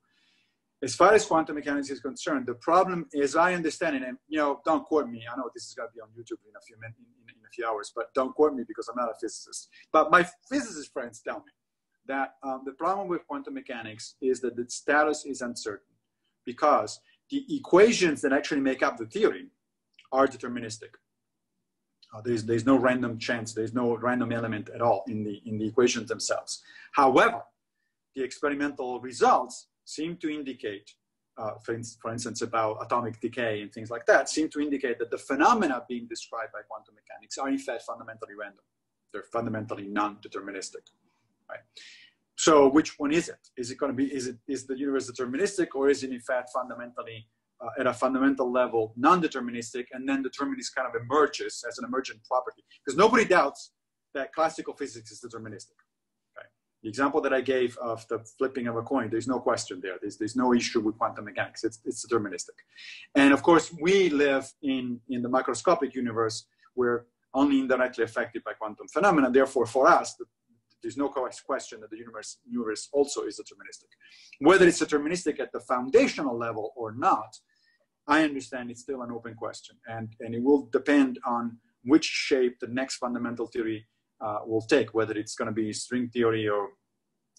As far as quantum mechanics is concerned, the problem, as I understand it, and you know, don't quote me. I know this is going to be on YouTube in a few minutes, in, in, a few hours, but don't quote me because I'm not a physicist. But my physicist friends tell me that um, the problem with quantum mechanics is that the status is uncertain because the equations that actually make up the theory are deterministic. Uh, there's, there's no random chance, there's no random element at all in the, in the equations themselves. However, the experimental results seem to indicate, uh, for, in, for, instance, about atomic decay and things like that, seem to indicate that the phenomena being described by quantum mechanics are in fact fundamentally random. They're fundamentally non-deterministic, right? So which one is it? Is it going to be, is, it, is the universe deterministic or is it in fact fundamentally uh, at a fundamental level non-deterministic and then determinism kind of emerges as an emergent property because nobody doubts that classical physics is deterministic? The example that i gave of the flipping of a coin there's no question there. There's, there's no issue with quantum mechanics. It's, it's deterministic. And of course we live in, in the microscopic universe we're only indirectly affected by quantum phenomena. Therefore for us there's no question that the universe, universe also is deterministic. Whether it's deterministic at the foundational level or not I understand it's still an open question, and, and it will depend on which shape the next fundamental theory uh, will take, whether it's going to be string theory or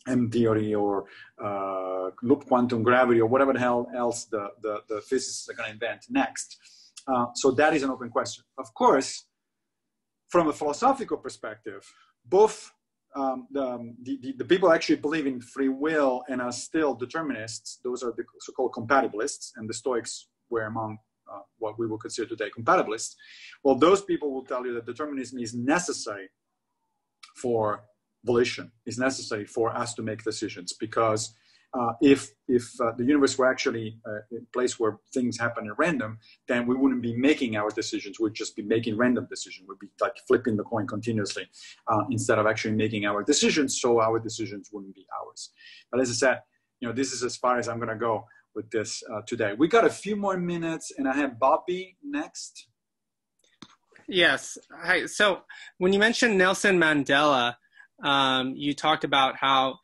M theory or uh, loop quantum gravity or whatever the hell else the, the, the physicists are going to invent next. Uh, so that is an open question. Of course, from a philosophical perspective, both um, the, the, the, people actually believe in free will and are still determinists. Those are the so-called compatibilists, and the Stoics were among uh, what we would consider today compatibilists, well, those people will tell you that determinism is necessary for volition, is necessary for us to make decisions because uh, if if uh, the universe were actually uh, a place where things happen at random, then we wouldn't be making our decisions. We'd just be making random decisions. We'd be like flipping the coin continuously uh, instead of actually making our decisions. So our decisions wouldn't be ours. But as I said, you know, this is as far as I'm going to go with this uh, today. We got a few more minutes, and I have Bobby next. Yes. Hi. So when you mentioned Nelson Mandela, um, you talked about how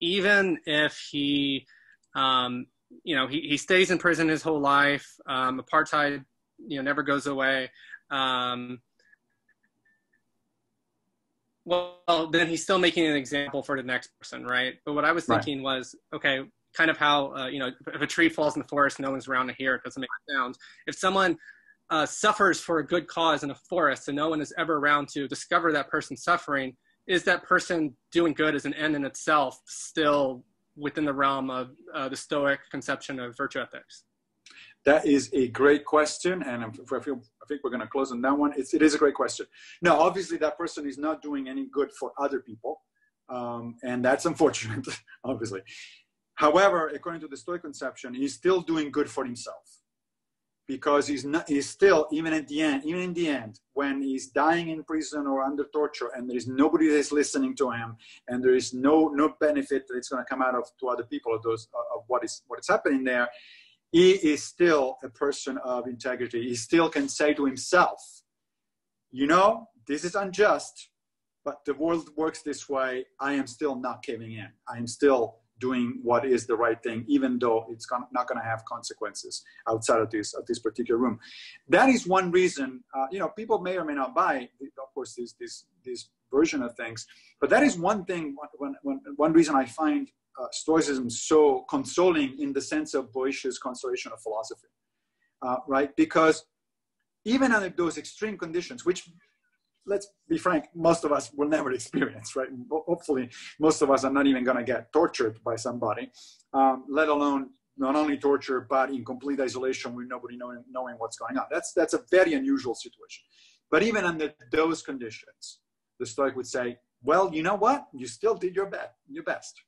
even if he, um, you know, he, he stays in prison his whole life, um, apartheid, you know, never goes away. Um, well, then he's still making an example for the next person, right? But what I was thinking right. was, okay, kind of how uh, you know if a tree falls in the forest, no one's around to hear it. Doesn't make a sound. If someone uh, suffers for a good cause in a forest and no one is ever around to discover that person suffering, is that person doing good as an end in itself still within the realm of uh, the Stoic conception of virtue ethics? That is a great question, and I feel I think we're going to close on that one. It's, it is a great question. Now, obviously, that person is not doing any good for other people, um, and that's unfortunate, [laughs] obviously. However, according to the Stoic conception, he's still doing good for himself because he's not he's still even at the end even in the end when he's dying in prison or under torture and there is nobody that's listening to him and there is no no benefit that's going to come out of to other people of those of what is what is happening there he is still a person of integrity. He still can say to himself, you know, this is unjust, but the world works this way. I am still not caving in. I am still doing what is the right thing, even though it's not going to have consequences outside of this of this particular room. That is one reason. Uh, you know, people may or may not buy, of course, this this this version of things, but that is one thing. One, one, one reason I find uh, Stoicism so consoling in the sense of Boethius's consolation of philosophy, uh, right? Because even under those extreme conditions, which let's be frank, most of us will never [laughs] experience, right? Hopefully, most of us are not even going to get tortured by somebody, um, let alone not only torture, but in complete isolation with nobody knowing, knowing what's going on. That's, that's a very unusual situation. But even under those conditions, the Stoic would say, well, you know what? You still did your, best. your best.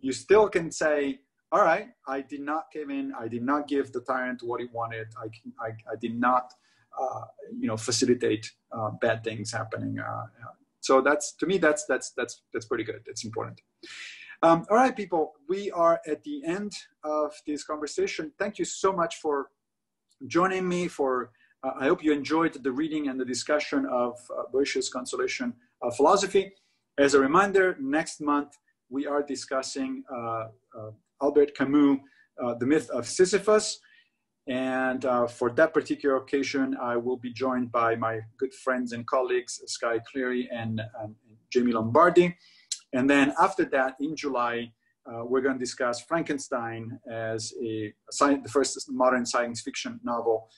You still can say, all right, I did not give in. I did not give the tyrant what he wanted. I, I, I did not you know facilitate uh, bad things happening. Uh, so that's to me that's that's that's that's pretty good. It's important. Um, all right, people, we are at the end of this conversation. Thank you so much for joining me. For uh, I hope you enjoyed the reading and the discussion of uh, Boethius's Consolation of Philosophy. As a reminder, next month we are discussing uh, Albert Camus, The Myth of Sisyphus. And uh, for that particular occasion, I will be joined by my good friends and colleagues, Skye Cleary and um, Jamie Lombardi. And then after that, in July, uh, we're going to discuss Frankenstein as a, a the first modern science fiction novel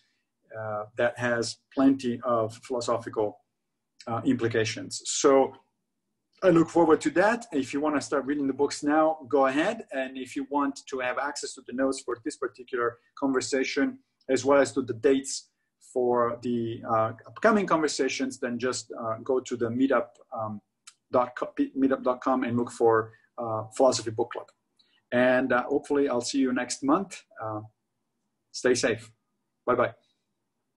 uh, that has plenty of philosophical uh, implications. So I look forward to that. If you want to start reading the books now, go ahead. And if you want to have access to the notes for this particular conversation, as well as to the dates for the uh, upcoming conversations, then just uh, go to the meetup, um, meetup.com and look for uh, Philosophy Book Club. And uh, hopefully I'll see you next month. Uh, stay safe. Bye-bye.